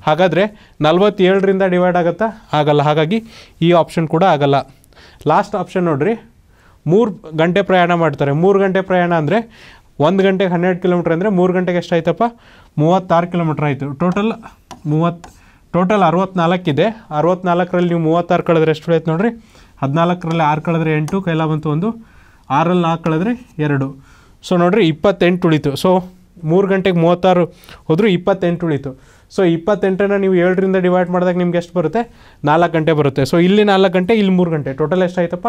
ಹಾಗಾದರೆ ನಲ್ವತ್ತೇಳರಿಂದ ಡಿವೈಡ್ ಆಗುತ್ತಾ? ಆಗಲ್ಲ. ಹಾಗಾಗಿ ಈ ಆಪ್ಷನ್ ಕೂಡ ಆಗಲ್ಲ. ಲಾಸ್ಟ್ ಆಪ್ಷನ್ ನೋಡಿರಿ. ಮೂರು ಗಂಟೆ ಪ್ರಯಾಣ ಮಾಡ್ತಾರೆ. ಮೂರು ಗಂಟೆ ಪ್ರಯಾಣ ಅಂದರೆ ಒಂದು ಗಂಟೆಗೆ ಹನ್ನೆರಡು ಕಿಲೋಮೀಟ್ರ್ ಅಂದರೆ ಮೂರು ಗಂಟೆಗೆ ಎಷ್ಟಾಯ್ತಪ್ಪ ಮೂವತ್ತಾರು ಕಿಲೋಮೀಟ್ರ್ ಆಯಿತು. ಟೋಟಲ್ ಮೂವತ್ತು ಟೋಟಲ್ ಅರವತ್ನಾಲ್ಕಿದೆ. ಅರವತ್ನಾಲ್ಕರಲ್ಲಿ ನೀವು ಮೂವತ್ತಾರು ಕಳೆದ್ರೆ ಎಷ್ಟು ಉಳಿಯುತ್ತೆ ನೋಡಿರಿ? ಹದಿನಾಲ್ಕರಲ್ಲಿ ಆರು ಕಳೆದ್ರೆ ಎಂಟು ಕೈಲ ಬಂತು ಒಂದು ಆರಲ್ಲಿ ನಾಲ್ಕು ಕಳೆದ್ರೆ ಎರಡು. ಸೊ ನೋಡಿರಿ, ಇಪ್ಪತ್ತೆಂಟು ಉಳಿತು. ಸೊ ಮೂರು ಗಂಟೆಗೆ ಮೂವತ್ತಾರು ಹೋದರೂ ಇಪ್ಪತ್ತೆಂಟು ಉಳಿತು. ಸೊ ಇಪ್ಪತ್ತೆಂಟನ್ನು ನೀವು ಏಳರಿಂದ ಡಿವೈಡ್ ಮಾಡಿದಾಗ ನಿಮ್ಗೆ ಎಷ್ಟು ಬರುತ್ತೆ? ನಾಲ್ಕು ಗಂಟೆ ಬರುತ್ತೆ. ಸೊ ಇಲ್ಲಿ ನಾಲ್ಕು ಗಂಟೆ, ಇಲ್ಲಿ ಮೂರು ಗಂಟೆ. ಟೋಟಲ್ ಎಷ್ಟಾಯ್ತಪ್ಪ?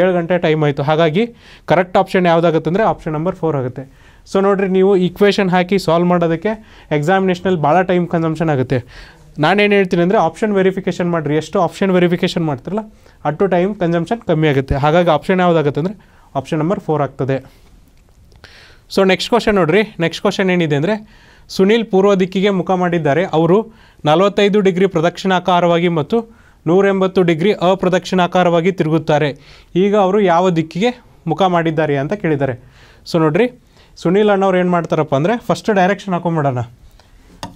ಏಳು ಗಂಟೆ ಟೈಮ್ ಆಯಿತು. ಹಾಗಾಗಿ ಕರೆಕ್ಟ್ ಆಪ್ಷನ್ ಯಾವುದಾಗುತ್ತೆ ಅಂದರೆ ಆಪ್ಷನ್ ನಂಬರ್ ಫೋರ್ ಆಗುತ್ತೆ. ಸೊ ನೋಡಿರಿ, ನೀವು ಇಕ್ವೇಷನ್ ಹಾಕಿ ಸಾಲ್ವ್ ಮಾಡೋದಕ್ಕೆ ಎಕ್ಸಾಮಿನೇಷನಲ್ಲಿ ಭಾಳ ಟೈಮ್ ಕನ್ಸಂಪ್ಷನ್ ಆಗುತ್ತೆ. ನಾನೇನು ಹೇಳ್ತೀನಿ ಅಂದರೆ ಆಪ್ಷನ್ ವೆರಿಫಿಕೇಷನ್ ಮಾಡಿರಿ. ಎಷ್ಟು ಆಪ್ಷನ್ ವೆರಿಫಿಕೇಷನ್ ಮಾಡ್ತಿರಲ್ಲ ಅಟ್ಟು ಟೈಮ್ ಕನ್ಸಂಪ್ಷನ್ ಕಮ್ಮಿ ಆಗುತ್ತೆ. ಹಾಗಾಗಿ ಆಪ್ಷನ್ ಯಾವುದಾಗುತ್ತೆ ಅಂದರೆ ಆಪ್ಷನ್ ನಂಬರ್ ಫೋರ್ ಆಗ್ತದೆ. ಸೊ ನೆಕ್ಸ್ಟ್ ಕ್ವಶನ್ ನೋಡಿರಿ. ನೆಕ್ಸ್ಟ್ ಕ್ವಶನ್ ಏನಿದೆ ಅಂದರೆ ಸುನೀಲ್ ಪೂರ್ವ ದಿಕ್ಕಿಗೆ ಮುಖ ಮಾಡಿದ್ದಾರೆ. ಅವರು ನಲವತ್ತೈದು ಡಿಗ್ರಿ ಪ್ರದಕ್ಷಿಣಾಕಾರವಾಗಿ ಮತ್ತು ನೂರೆಂಬತ್ತು ಡಿಗ್ರಿ ಅಪ್ರದಕ್ಷಿಣಾಕಾರವಾಗಿ ತಿರುಗುತ್ತಾರೆ. ಈಗ ಅವರು ಯಾವ ದಿಕ್ಕಿಗೆ ಮುಖ ಮಾಡಿದ್ದಾರೆ ಅಂತ ಕೇಳಿದ್ದಾರೆ. ಸೊ ನೋಡ್ರಿ, ಸುನೀಲ್ ಅಣ್ಣವ್ರು ಏನು ಮಾಡ್ತಾರಪ್ಪ ಅಂದರೆ ಫಸ್ಟ್ ಡೈರೆಕ್ಷನ್ ಹಾಕೊಂಬಿಡೋಣ.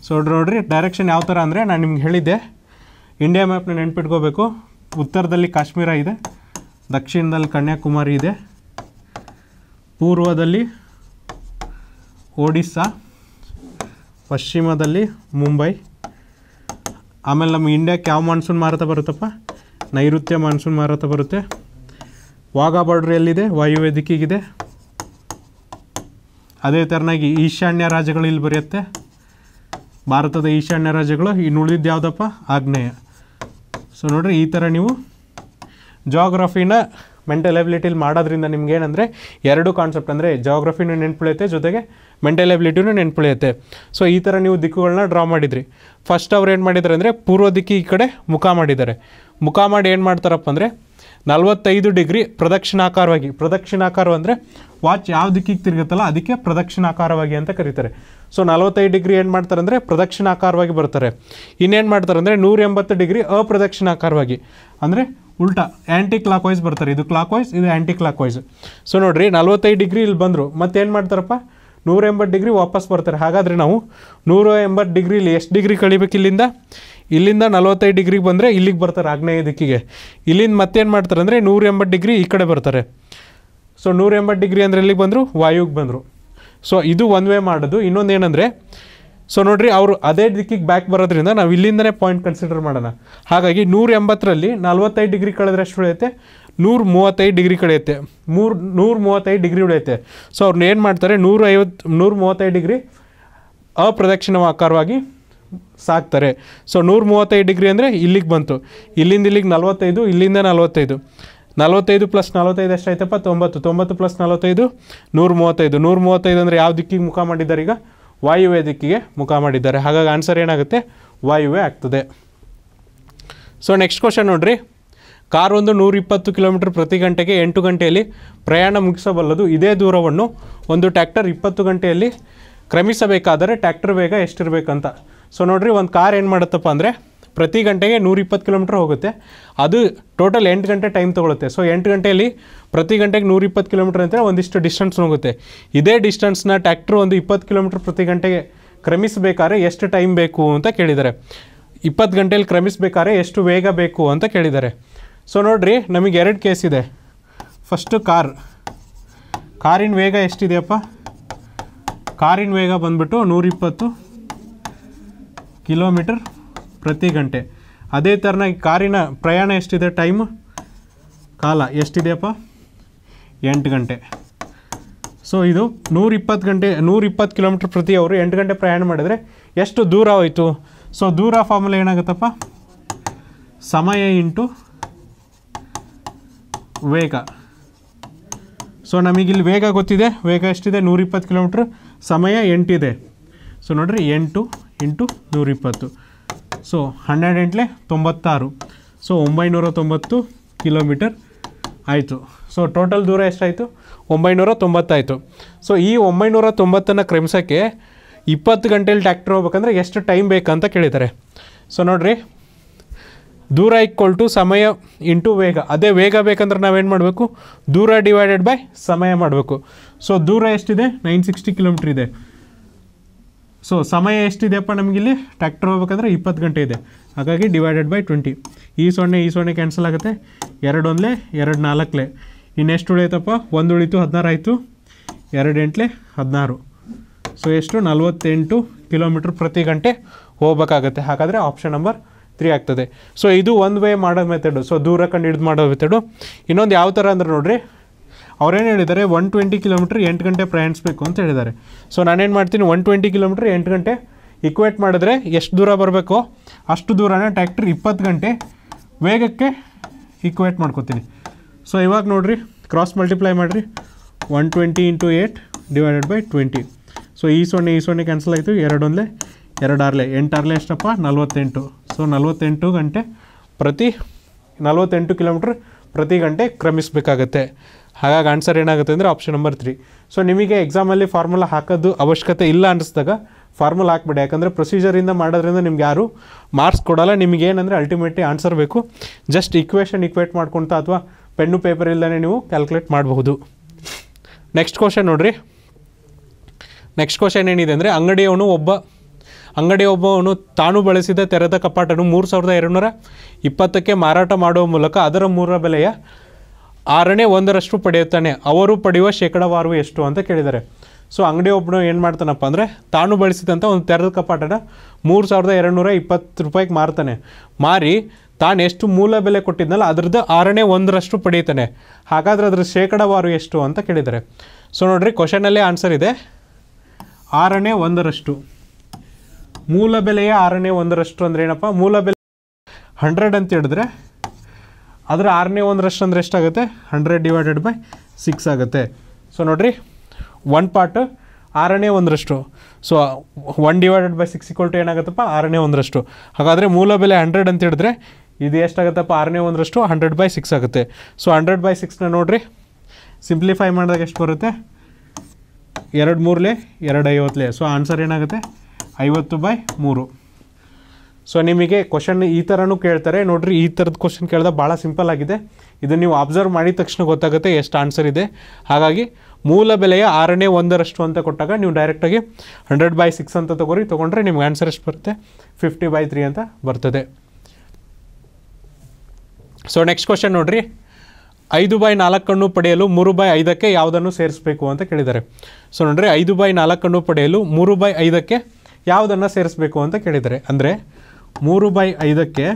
ಸೊ ನೋಡ್ರಿ ಡೈರೆಕ್ಷನ್ ಯಾವ ಥರ ಅಂದರೆ ನಾನು ನಿಮ್ಗೆ ಹೇಳಿದ್ದೆ. ಇಂಡಿಯಾ ಮ್ಯಾಪ್ನ ನೆನ್ಪಿಟ್ಕೋಬೇಕು. ಉತ್ತರದಲ್ಲಿ ಕಾಶ್ಮೀರ ಇದೆ. ದಕ್ಷಿಣದಲ್ಲಿ ಕನ್ಯಾಕುಮಾರಿ ಇದೆ. ಪೂರ್ವದಲ್ಲಿ ಒಡಿಸ್ಸಾ. ಪಶ್ಚಿಮದಲ್ಲಿ ಮುಂಬೈ. ಆಮೇಲೆ ನಮ್ಮ ಇಂಡಿಯಾಕ್ಕೆ ಯಾವ ಮಾನ್ಸೂನ್ ಮಾರುತ ಬರುತ್ತಪ್ಪ? ನೈಋತ್ಯ ಮಾನ್ಸೂನ್ ಮಾರುತ ಬರುತ್ತೆ. ವಾಘಾ ಬಾರ್ಡ್ರ್ ಎಲ್ಲಿದೆ? ವಾಯುವ್ಯ ದಿಕ್ಕಿಗಿದೆ. ಅದೇ ಥರನಾಗಿ ಈಶಾನ್ಯ ರಾಜ್ಯಗಳು ಇಲ್ಲಿ ಬರೆಯುತ್ತೆ ಭಾರತದ ಈಶಾನ್ಯ ರಾಜ್ಯಗಳು ಇನ್ನು ಉಳಿದಿದ್ದು ಯಾವುದಪ್ಪ? ಆಗ್ನೇಯ. ಸೊ ನೋಡಿರಿ, ಈ ಥರ ನೀವು ಜಾಗ್ರಫಿನ ಮೆಂಟಲ್ ಎಬಿಲಿಟಿಲಿ ಮಾಡೋದ್ರಿಂದ ನಿಮ್ಗೆ ಏನಂದರೆ ಎರಡು ಕಾನ್ಸೆಪ್ಟ್ ಅಂದರೆ ಜಾಗ್ರಫಿನೂ ನೆನ್ಪುಳಿಯುತ್ತೆ ಜೊತೆಗೆ ಮೆಂಟಲ್ ಎಬಿಲಿಟಿನೂ ನೆನ್ಪುಳಿಯುತ್ತೆ ಸೊ ಈ ಥರ ನೀವು ದಿಕ್ಕುಗಳನ್ನ ಡ್ರಾ ಮಾಡಿದ್ರಿ. ಫಸ್ಟ್ ಅವ್ರು ಏನು ಮಾಡಿದ್ದಾರೆ ಅಂದರೆ ಪೂರ್ವ ದಿಕ್ಕಿ ಈ ಕಡೆ ಮುಖ ಮಾಡಿದ್ದಾರೆ. ಮುಖ ಮಾಡಿ ಏನು ಮಾಡ್ತಾರಪ್ಪ ಅಂದರೆ ನಲವತ್ತೈದು ಡಿಗ್ರಿ ಪ್ರದಕ್ಷಿಣಾಕಾರವಾಗಿ, ಪ್ರದಕ್ಷಿಣಾಕಾರ ಅಂದರೆ ವಾಚ್ ಯಾವ ದಿಕ್ಕಿಗೆ ತಿರುಗುತ್ತಲ್ಲ ಅದಕ್ಕೆ ಪ್ರದಕ್ಷಿಣಾಕಾರವಾಗಿ ಅಂತ ಕರೀತಾರೆ. ಸೊ ನಲವತ್ತೈದು ಡಿಗ್ರಿ ಏನು ಮಾಡ್ತಾರೆ ಅಂದರೆ ಪ್ರದಕ್ಷಿಣಾಕಾರವಾಗಿ ಬರ್ತಾರೆ. ಇನ್ನೇನು ಮಾಡ್ತಾರೆ ಅಂದರೆ ನೂರ ಎಂಬತ್ತು ಡಿಗ್ರಿ ಅಪ್ರದಕ್ಷಿಣಾಕಾರವಾಗಿ. ಅಂದರೆ ಉಲ್ಟಾ ಆ್ಯಂಟಿ ಕ್ಲಾಕ್ ವೈಸ್ ಬರ್ತಾರೆ. ಇದು ಕ್ಲಾಕ್ ವೈಸ್ ಇದು ಆ್ಯಂಟಿ ಕ್ಲಾಕ್ ವೈಸ್ ಸೊ ನೋಡಿರಿ, ನಲ್ವತ್ತೈದು ಡಿಗ್ರಿ ಇಲ್ಲಿ ಬಂದರು. ಮತ್ತೇನು ಮಾಡ್ತಾರಪ್ಪ? ನೂರ ಎಂಬತ್ತು ಡಿಗ್ರಿ ವಾಪಸ್ ಬರ್ತಾರೆ. ಹಾಗಾದರೆ ನಾವು ನೂರ ಎಂಬತ್ತು ಇಲ್ಲಿ ಎಷ್ಟು ಡಿಗ್ರಿ ಕಳಿಬೇಕು ಇಲ್ಲಿಂದ? ಇಲ್ಲಿಂದ ನಲ್ವತ್ತೈದು ಡಿಗ್ರಿಗೆ ಬಂದರೆ ಇಲ್ಲಿಗೆ ಬರ್ತಾರೆ ಆಗ್ನೇಯ ದಿಕ್ಕಿಗೆ. ಇಲ್ಲಿಂದ ಮತ್ತೇನು ಮಾಡ್ತಾರೆ ಅಂದರೆ ನೂರ ಎಂಬತ್ತು ಡಿಗ್ರಿ ಈ ಕಡೆ ಬರ್ತಾರೆ. ಸೊ ನೂರ ಎಂಬತ್ತು ಡಿಗ್ರಿ ಅಂದರೆ ಎಲ್ಲಿಗೆ ಬಂದರು? ವಾಯುಗೆ ಬಂದರು. ಸೊ ಇದು ಒನ್ ವೇ ಮಾಡೋದು. ಇನ್ನೊಂದು ಏನಂದರೆ ಸೊ ನೋಡ್ರಿ, ಅವರು ಅದೇ ದಿಕ್ಕಿಗೆ ಬ್ಯಾಕ್ ಬರೋದ್ರಿಂದ ನಾವು ಇಲ್ಲಿಂದನೇ ಪಾಯಿಂಟ್ ಕನ್ಸಿಡರ್ ಮಾಡೋಣ. ಹಾಗಾಗಿ ನೂರ ಎಂಬತ್ತರಲ್ಲಿ ನಲ್ವತ್ತೈದು ಡಿಗ್ರಿ ಕಳೆದ್ರೆ ಎಷ್ಟು ಉಳಿಯುತ್ತೆ? ನೂರ ಮೂವತ್ತೈದು ಡಿಗ್ರಿ ಕಳೆಯುತ್ತೆ. ಮೂರು ನೂರ ಮೂವತ್ತೈದು ಡಿಗ್ರಿ ಉಳಿಯುತ್ತೆ. ಸೊ ಅವ್ರನ್ನ ಏನು ಮಾಡ್ತಾರೆ? ನೂರ ಐವತ್ತು ನೂರ ಮೂವತ್ತೈದು ಡಿಗ್ರಿ ಅಪ್ರದಕ್ಷಿಣಾಕಾರವಾಗಿ ಸಾಕ್ತಾರೆ. ಸೊ ನೂರ ಮೂವತ್ತೈದು ಡಿಗ್ರಿ ಅಂದರೆ ಇಲ್ಲಿಗೆ ಬಂತು. ಇಲ್ಲಿಂದ ಇಲ್ಲಿಗೆ ನಲ್ವತ್ತೈದು, ಇಲ್ಲಿಂದ ನಲ್ವತ್ತೈದು. ನಲ್ವತ್ತೈದು ಪ್ಲಸ್ ನಲ್ವತ್ತೈದು ಎಷ್ಟಾಯ್ತಪ್ಪ ತೊಂಬತ್ತು. ತೊಂಬತ್ತು ಪ್ಲಸ್ ನಲ್ವತ್ತೈದು ನೂರ ಮೂವತ್ತೈದು ನೂರ ಮೂವತ್ತೈದು ಅಂದರೆ ಯಾವ ದಿಕ್ಕಿಗೆ ಮುಖ ಮಾಡಿದ್ದಾರೆ ಈಗ? ವಾಯುವ್ಯ ದಿಕ್ಕಿಗೆ ಮುಖ ಮಾಡಿದ್ದಾರೆ. ಹಾಗಾಗಿ ಆನ್ಸರ್ ಏನಾಗುತ್ತೆ? ವಾಯುವೆ ಆಗ್ತದೆ. ಸೊ ನೆಕ್ಸ್ಟ್ ಕ್ವಶನ್ ನೋಡ್ರಿ. ಕಾರ್ ಒಂದು ನೂರಿಪ್ಪತ್ತು ಕಿಲೋಮೀಟರ್ ಪ್ರತಿ ಗಂಟೆಗೆ ಎಂಟು ಗಂಟೆಯಲ್ಲಿ ಪ್ರಯಾಣ ಮುಗಿಸಬಲ್ಲದು. ಇದೇ ದೂರವನ್ನು ಒಂದು ಟ್ಯಾಕ್ಟರ್ ಇಪ್ಪತ್ತು ಗಂಟೆಯಲ್ಲಿ ಕ್ರಮಿಸಬೇಕಾದರೆ ಟ್ಯಾಕ್ಟರ್ ವೇಗ ಎಷ್ಟಿರಬೇಕಂತ. ಸೊ ನೋಡ್ರಿ, ಒಂದು ಕಾರ್ ಏನು ಮಾಡುತ್ತಪ್ಪ ಅಂದರೆ ಪ್ರತಿ ಗಂಟೆಗೆ ನೂರಿಪ್ಪತ್ತು ಕಿಲೋಮೀಟ್ರ್ ಹೋಗುತ್ತೆ. ಅದು ಟೋಟಲ್ ಎಂಟು ಗಂಟೆ ಟೈಮ್ ತೊಗೊಳುತ್ತೆ. ಸೊ ಎಂಟು ಗಂಟೆಯಲ್ಲಿ ಪ್ರತಿ ಗಂಟೆಗೆ ನೂರಿಪ್ಪತ್ತು ಕಿಲೋಮೀಟ್ರ್ ಅಂತ ಒಂದಿಷ್ಟು ಡಿಸ್ಟೆನ್ಸ್ ಹೋಗುತ್ತೆ. ಇದೇ ಡಿಸ್ಟೆನ್ಸ್ನ ಟ್ಯಾಕ್ಟ್ರ್ ಒಂದು ಇಪ್ಪತ್ತು ಕಿಲೋಮೀಟ್ರ್ ಪ್ರತಿ ಗಂಟೆಗೆ ಕ್ರಮಿಸಬೇಕಾದ್ರೆ ಎಷ್ಟು ಟೈಮ್ ಬೇಕು ಅಂತ ಕೇಳಿದ್ದಾರೆ. ಇಪ್ಪತ್ತು ಗಂಟೆಯಲ್ಲಿ ಕ್ರಮಿಸಬೇಕಾದ್ರೆ ಎಷ್ಟು ವೇಗ ಬೇಕು ಅಂತ ಕೇಳಿದ್ದಾರೆ. ಸೊ ನೋಡಿರಿ, ನಮಗೆ ಎರಡು ಕೇಸ್ ಇದೆ. ಫಸ್ಟು ಕಾರ್ ಕಾರಿನ ವೇಗ ಎಷ್ಟಿದೆಯಪ್ಪ? ಕಾರಿನ ವೇಗ ಬಂದ್ಬಿಟ್ಟು ನೂರಿಪ್ಪತ್ತು ಕಿಲೋಮೀಟರ್. ಪ್ರತಿ ಗಂಟೆ. ಅದೇ ಥರನಾಗಿ ಕಾರಿನ ಪ್ರಯಾಣ ಎಷ್ಟಿದೆ ಟೈಮ್? ಕಾಲ ಎಷ್ಟಿದೆಯಪ್ಪ? ಎಂಟು ಗಂಟೆ. ಸೊ ಇದು ನೂರಿಪ್ಪತ್ತು ಗಂಟೆ, ನೂರಿಪ್ಪತ್ತು ಕಿಲೋಮೀಟ್ರ್ ಪ್ರತಿ ಅವರು ಎಂಟು ಗಂಟೆ ಪ್ರಯಾಣ ಮಾಡಿದರೆ ಎಷ್ಟು ದೂರ ಹೋಯಿತು? ಸೊ ದೂರ ಫಾರ್ಮುಲಾ ಏನಾಗುತ್ತಪ್ಪ? ಸಮಯ ಇಂಟು ವೇಗ. ಸೊ ನಮಗಿಲ್ಲಿ ವೇಗ ಗೊತ್ತಿದೆ. ವೇಗ ಎಷ್ಟಿದೆ? ನೂರಿಪ್ಪತ್ತು ಕಿಲೋಮೀಟ್ರ್. ಸಮಯ ಎಂಟಿದೆ. ಸೊ ನೋಡಿರಿ ಎಂಟು ಇಂಟು ನೂರಿಪ್ಪತ್ತು. ಸೊ ಹನ್ನೆರಡು ಎಂಟ್ಲೆ ತೊಂಬತ್ತಾರು. ಸೊ ಒಂಬೈನೂರ ತೊಂಬತ್ತು ಕಿಲೋಮೀಟರ್ ಆಯಿತು. ಸೊ ಟೋಟಲ್ ದೂರ ಎಷ್ಟಾಯಿತು? ಒಂಬೈನೂರ ತೊಂಬತ್ತಾಯಿತು ಸೊ ಈ ಒಂಬೈನೂರ ತೊಂಬತ್ತನ್ನು ಕ್ರಮಿಸೋಕ್ಕೆ ಇಪ್ಪತ್ತು ಗಂಟೆಲಿ ಟ್ಯಾಕ್ಟ್ರ್ ಹೋಗ್ಬೇಕಂದ್ರೆ ಎಷ್ಟು ಟೈಮ್ ಬೇಕಂತ ಕೇಳಿದ್ದಾರೆ. ಸೊ ನೋಡಿರಿ. ದೂರ ಈಕ್ವಲ್ ಟು ಸಮಯ ಇಂಟು ವೇಗ. ಅದೇ ವೇಗ ಬೇಕಂದ್ರೆ ನಾವೇನು ಮಾಡಬೇಕು? ದೂರ ಡಿವೈಡೆಡ್ ಬೈ ಸಮಯ ಮಾಡಬೇಕು. ಸೊ ದೂರ ಎಷ್ಟಿದೆ? ನೈನ್ ಸಿಕ್ಸ್ಟಿ ಕಿಲೋಮೀಟ್ರ್ ಇದೆ. ಸೊ ಸಮಯ ಎಷ್ಟಿದೆಯಪ್ಪ ನಮಗಿಲ್ಲಿ? ಟ್ರ್ಯಾಕ್ಟರ್ ಹೋಗ್ಬೇಕಂದ್ರೆ ಇಪ್ಪತ್ತು ಗಂಟೆ ಇದೆ. ಹಾಗಾಗಿ ಡಿವೈಡೆಡ್ ಬೈ ಟ್ವೆಂಟಿ ಈ ಸೊನ್ನೆ ಈ ಸೊನ್ನೆ ಕ್ಯಾನ್ಸಲ್ ಆಗುತ್ತೆ. ಎರಡು ಒಂದಲೇ ಎರಡು ನಾಲ್ಕಲೆ. ಇನ್ನೆಷ್ಟು ಉಳಿಯುತ್ತಪ್ಪ? ಒಂದು ಉಳಿತು, ಹದಿನಾರು ಆಯಿತು. ಎರಡು ಎಂಟ್ಲೆ ಹದಿನಾರು. ಸೊ ಎಷ್ಟು? ನಲ್ವತ್ತೆಂಟು ಕಿಲೋಮೀಟ್ರ್ ಪ್ರತಿ ಗಂಟೆ ಹೋಗ್ಬೇಕಾಗತ್ತೆ. ಹಾಗಾದರೆ ಆಪ್ಷನ್ ನಂಬರ್ ತ್ರೀ ಆಗ್ತದೆ. ಸೊ ಇದು ಒಂದು ವೇ ಮಾಡೋ ಮೆಥಡು ಸೊ ದೂರ ಕಂಡು ಹಿಡಿದು ಮಾಡೋ ಮೆಥಡು ಇನ್ನೊಂದು ಯಾವ ಥರ ಅಂದ್ರೆ ನೋಡ್ರಿ. ಅವ್ರೇನು ಹೇಳಿದ್ದಾರೆ ಒನ್ ಟ್ವೆಂಟಿ ಕಿಲೋಮೀಟ್ರ್ ಎಂಟು ಗಂಟೆ ಪ್ರಯಾಣಿಸಬೇಕು ಅಂತ ಹೇಳಿದ್ದಾರೆ. ಸೊ ನಾನೇನು ಮಾಡ್ತೀನಿ ಒನ್ ಟ್ವೆಂಟಿ ಕಿಲೋಮೀಟ್ರ್ ಎಂಟು ಗಂಟೆ ಇಕ್ವೇಟ್ ಮಾಡಿದ್ರೆ ಎಷ್ಟು ದೂರ ಬರಬೇಕು? ಅಷ್ಟು ದೂರನ ಟ್ಯಾಕ್ಟ್ರ್ ಇಪ್ಪತ್ತು ಗಂಟೆ ವೇಗಕ್ಕೆ ಇಕ್ವೇಟ್ ಮಾಡ್ಕೋತೀನಿ. ಸೊ ಇವಾಗ ನೋಡಿರಿ ಕ್ರಾಸ್ ಮಲ್ಟಿಪ್ಲೈ ಮಾಡಿರಿ one twenty into eight divided by twenty so ಈ ಸೊನ್ನೆ ಈ ಸೊನ್ನೆ ಕ್ಯಾನ್ಸಲ್ ಆಯಿತು ಎರಡೊಂದೆ ಎರಡು ಆರ್ಲೆ ಎಂಟು ಆರ್ಲೆ ಎಷ್ಟಪ್ಪ? ನಲ್ವತ್ತೆಂಟು. ಸೊ ನಲ್ವತ್ತೆಂಟು ಗಂಟೆ ಪ್ರತಿ, ನಲ್ವತ್ತೆಂಟು ಕಿಲೋಮೀಟ್ರ್ ಪ್ರತಿ ಗಂಟೆ ಕ್ರಮಿಸಬೇಕಾಗತ್ತೆ. ಹಾಗಾಗಿ ಆನ್ಸರ್ ಏನಾಗುತ್ತೆ ಅಂದರೆ ಆಪ್ಷನ್ ನಂಬರ್ ತ್ರೀ ಸೊ ನಿಮಗೆ ಎಕ್ಸಾಮಲ್ಲಿ ಫಾರ್ಮುಲಾ ಹಾಕೋದು ಅವಶ್ಯಕತೆ ಇಲ್ಲ ಅನ್ನಿಸ್ದಾಗ ಫಾರ್ಮುಲಾ ಹಾಕ್ಬಿಡಿ. ಯಾಕಂದರೆ ಪ್ರೊಸೀಜರಿಂದ ಮಾಡೋದ್ರಿಂದ ನಿಮ್ಗೆ ಯಾರು ಮಾರ್ಕ್ಸ್ ಕೊಡಲ್ಲ. ನಿಮಗೆ ಏನಂದರೆ ಅಲ್ಟಿಮೇಟ್ಲಿ ಆನ್ಸರ್ ಬೇಕು. ಜಸ್ಟ್ ಇಕ್ವೇಷನ್ ಇಕ್ವೇಟ್ ಮಾಡ್ಕೊತಾ ಅಥವಾ ಪೆನ್ನು ಪೇಪರ್ ಇಲ್ಲದೇ ನೀವು ಕ್ಯಾಲ್ಕುಲೇಟ್ ಮಾಡಬಹುದು. ನೆಕ್ಸ್ಟ್ ಕ್ವಶನ್ ನೋಡಿರಿ. ನೆಕ್ಸ್ಟ್ ಕ್ವಶನ್ ಏನಿದೆ ಅಂದರೆ ಅಂಗಡಿಯವನು ಒಬ್ಬ, ಅಂಗಡಿಯೊಬ್ಬವನು ತಾನು ಬಳಸಿದ ತೆರೆದ ಕಪಾಟನ್ನು ಮೂರು ಸಾವಿರದ ಎರಡುನೂರ ಇಪ್ಪತ್ತಕ್ಕೆ ಮಾರಾಟ ಮಾಡುವ ಮೂಲಕ ಅದರ ಮೂರರ ಬೆಲೆಯ ಆರನೇ ಒಂದರಷ್ಟು ಪಡೆಯುತ್ತಾನೆ. ಅವರು ಪಡೆಯುವ ಶೇಕಡವಾರು ಎಷ್ಟು ಅಂತ ಕೇಳಿದ್ದಾರೆ. ಸೊ ಅಂಗಡಿ ಒಬ್ಬನು ಏನು ಮಾಡ್ತಾನಪ್ಪ ಅಂದರೆ, ತಾನು ಬಳಸಿದಂಥ ಒಂದು ತೆರೆದ ಕಪಾಟನ ಮೂರು ಸಾವಿರದ ಎರಡುನೂರ ಇಪ್ಪತ್ತು ರೂಪಾಯಿಗೆ ಮಾರ್ತಾನೆ. ಮಾರಿ, ತಾನು ಎಷ್ಟು ಮೂಲ ಬೆಲೆ ಕೊಟ್ಟಿದ್ನಲ್ಲ, ಅದರದ್ದು ಆರನೇ ಒಂದರಷ್ಟು ಪಡೆಯುತ್ತಾನೆ. ಹಾಗಾದರೆ ಅದರ ಶೇಕಡವಾರು ಎಷ್ಟು ಅಂತ ಕೇಳಿದ್ದಾರೆ. ಸೊ ನೋಡಿರಿ ಕ್ವಶನಲ್ಲೇ ಆನ್ಸರ್ ಇದೆ. ಆರನೇ ಒಂದರಷ್ಟು. ಮೂಲ ಬೆಲೆಯ ಆರನೇ ಒಂದರಷ್ಟು ಅಂದ್ರೆ ಏನಪ್ಪ? ಮೂಲ ಬೆಲೆ ಹಂಡ್ರೆಡ್ ಅಂತ ಹೇಳಿದ್ರೆ ಅದರ ಆರನೇ ಒಂದರಷ್ಟು ಅಂದರೆ ಎಷ್ಟಾಗುತ್ತೆ? ಹಂಡ್ರೆಡ್ ಡಿವೈಡೆಡ್ ಬೈ ಸಿಕ್ಸ್ ಆಗುತ್ತೆ. ಸೊ ನೋಡಿರಿ ಒನ್ ಪಾರ್ಟ್ ಆರನೇ ಒಂದರಷ್ಟು so one divided by six equal to ಏನಾಗುತ್ತಪ್ಪ? ಆರನೇ ಒಂದರಷ್ಟು ಹಾಗಾದರೆ ಮೂಲ ಬೆಲೆ ಹಂಡ್ರೆಡ್ ಅಂತ ಹೇಳಿದ್ರೆ ಇದು ಎಷ್ಟಾಗುತ್ತಪ್ಪ? ಆರನೇ ಒಂದರಷ್ಟು ಹಂಡ್ರೆಡ್ ಬೈ ಸಿಕ್ಸ್ ಆಗುತ್ತೆ. ಸೊ ಹಂಡ್ರೆಡ್ ಬೈ ಸಿಕ್ಸ್ನ ನೋಡಿರಿ ಸಿಂಪ್ಲಿಫೈ ಮಾಡಿದಾಗ ಎಷ್ಟು ಬರುತ್ತೆ? ಎರಡು ಮೂರಲೆ ಎರಡು ಐವತ್ತಲೆ ಸೊ ಆನ್ಸರ್ ಏನಾಗುತ್ತೆ? ಐವತ್ತು ಬೈ ಮೂರು. ಸೊ ನಿಮಗೆ ಕ್ವಶನ್ ಈ ಥರನೂ ಕೇಳ್ತಾರೆ. ನೋಡ್ರಿ, ಈ ಥರದ ಕ್ವಶನ್ ಕೇಳಿದಾಗ ಭಾಳ ಸಿಂಪಲ್ ಆಗಿದೆ. ಇದನ್ನು ನೀವು ಅಬ್ಸರ್ವ್ ಮಾಡಿದ ತಕ್ಷಣ ಗೊತ್ತಾಗುತ್ತೆ ಎಷ್ಟು ಆನ್ಸರ್ ಇದೆ. ಹಾಗಾಗಿ, ಮೂಲ ಬೆಲೆಯ ಆರನೇ ಒಂದರಷ್ಟು ಅಂತ ಕೊಟ್ಟಾಗ ನೀವು ಡೈರೆಕ್ಟಾಗಿ ಹಂಡ್ರೆಡ್ ಬೈ ಸಿಕ್ಸ್ ಅಂತ ತೊಗೊರಿ. ತೊಗೊಂಡ್ರೆ ನಿಮ್ಗೆ ಆನ್ಸರ್ ಎಷ್ಟು ಬರುತ್ತೆ? ಫಿಫ್ಟಿ ಬೈ ತ್ರೀ ಅಂತ ಬರ್ತದೆ. ಸೊ ನೆಕ್ಸ್ಟ್ ಕ್ವಶನ್ ನೋಡ್ರಿ. ಐದು ಬೈ ನಾಲ್ಕನ್ನು ಪಡೆಯಲು ಮೂರು ಬೈ ಐದಕ್ಕೆ ಯಾವುದನ್ನು ಸೇರಿಸಬೇಕು ಅಂತ ಕೇಳಿದ್ದಾರೆ. ಸೊ ನೋಡ್ರಿ, ಐದು ಬೈ ನಾಲ್ಕನ್ನು ಪಡೆಯಲು ಮೂರು ಬೈ ಐದಕ್ಕೆ ಯಾವುದನ್ನು ಸೇರಿಸಬೇಕು ಅಂತ ಕೇಳಿದ್ದಾರೆ. ಅಂದರೆ ಮೂರು ಬೈ ಐದಕ್ಕೆ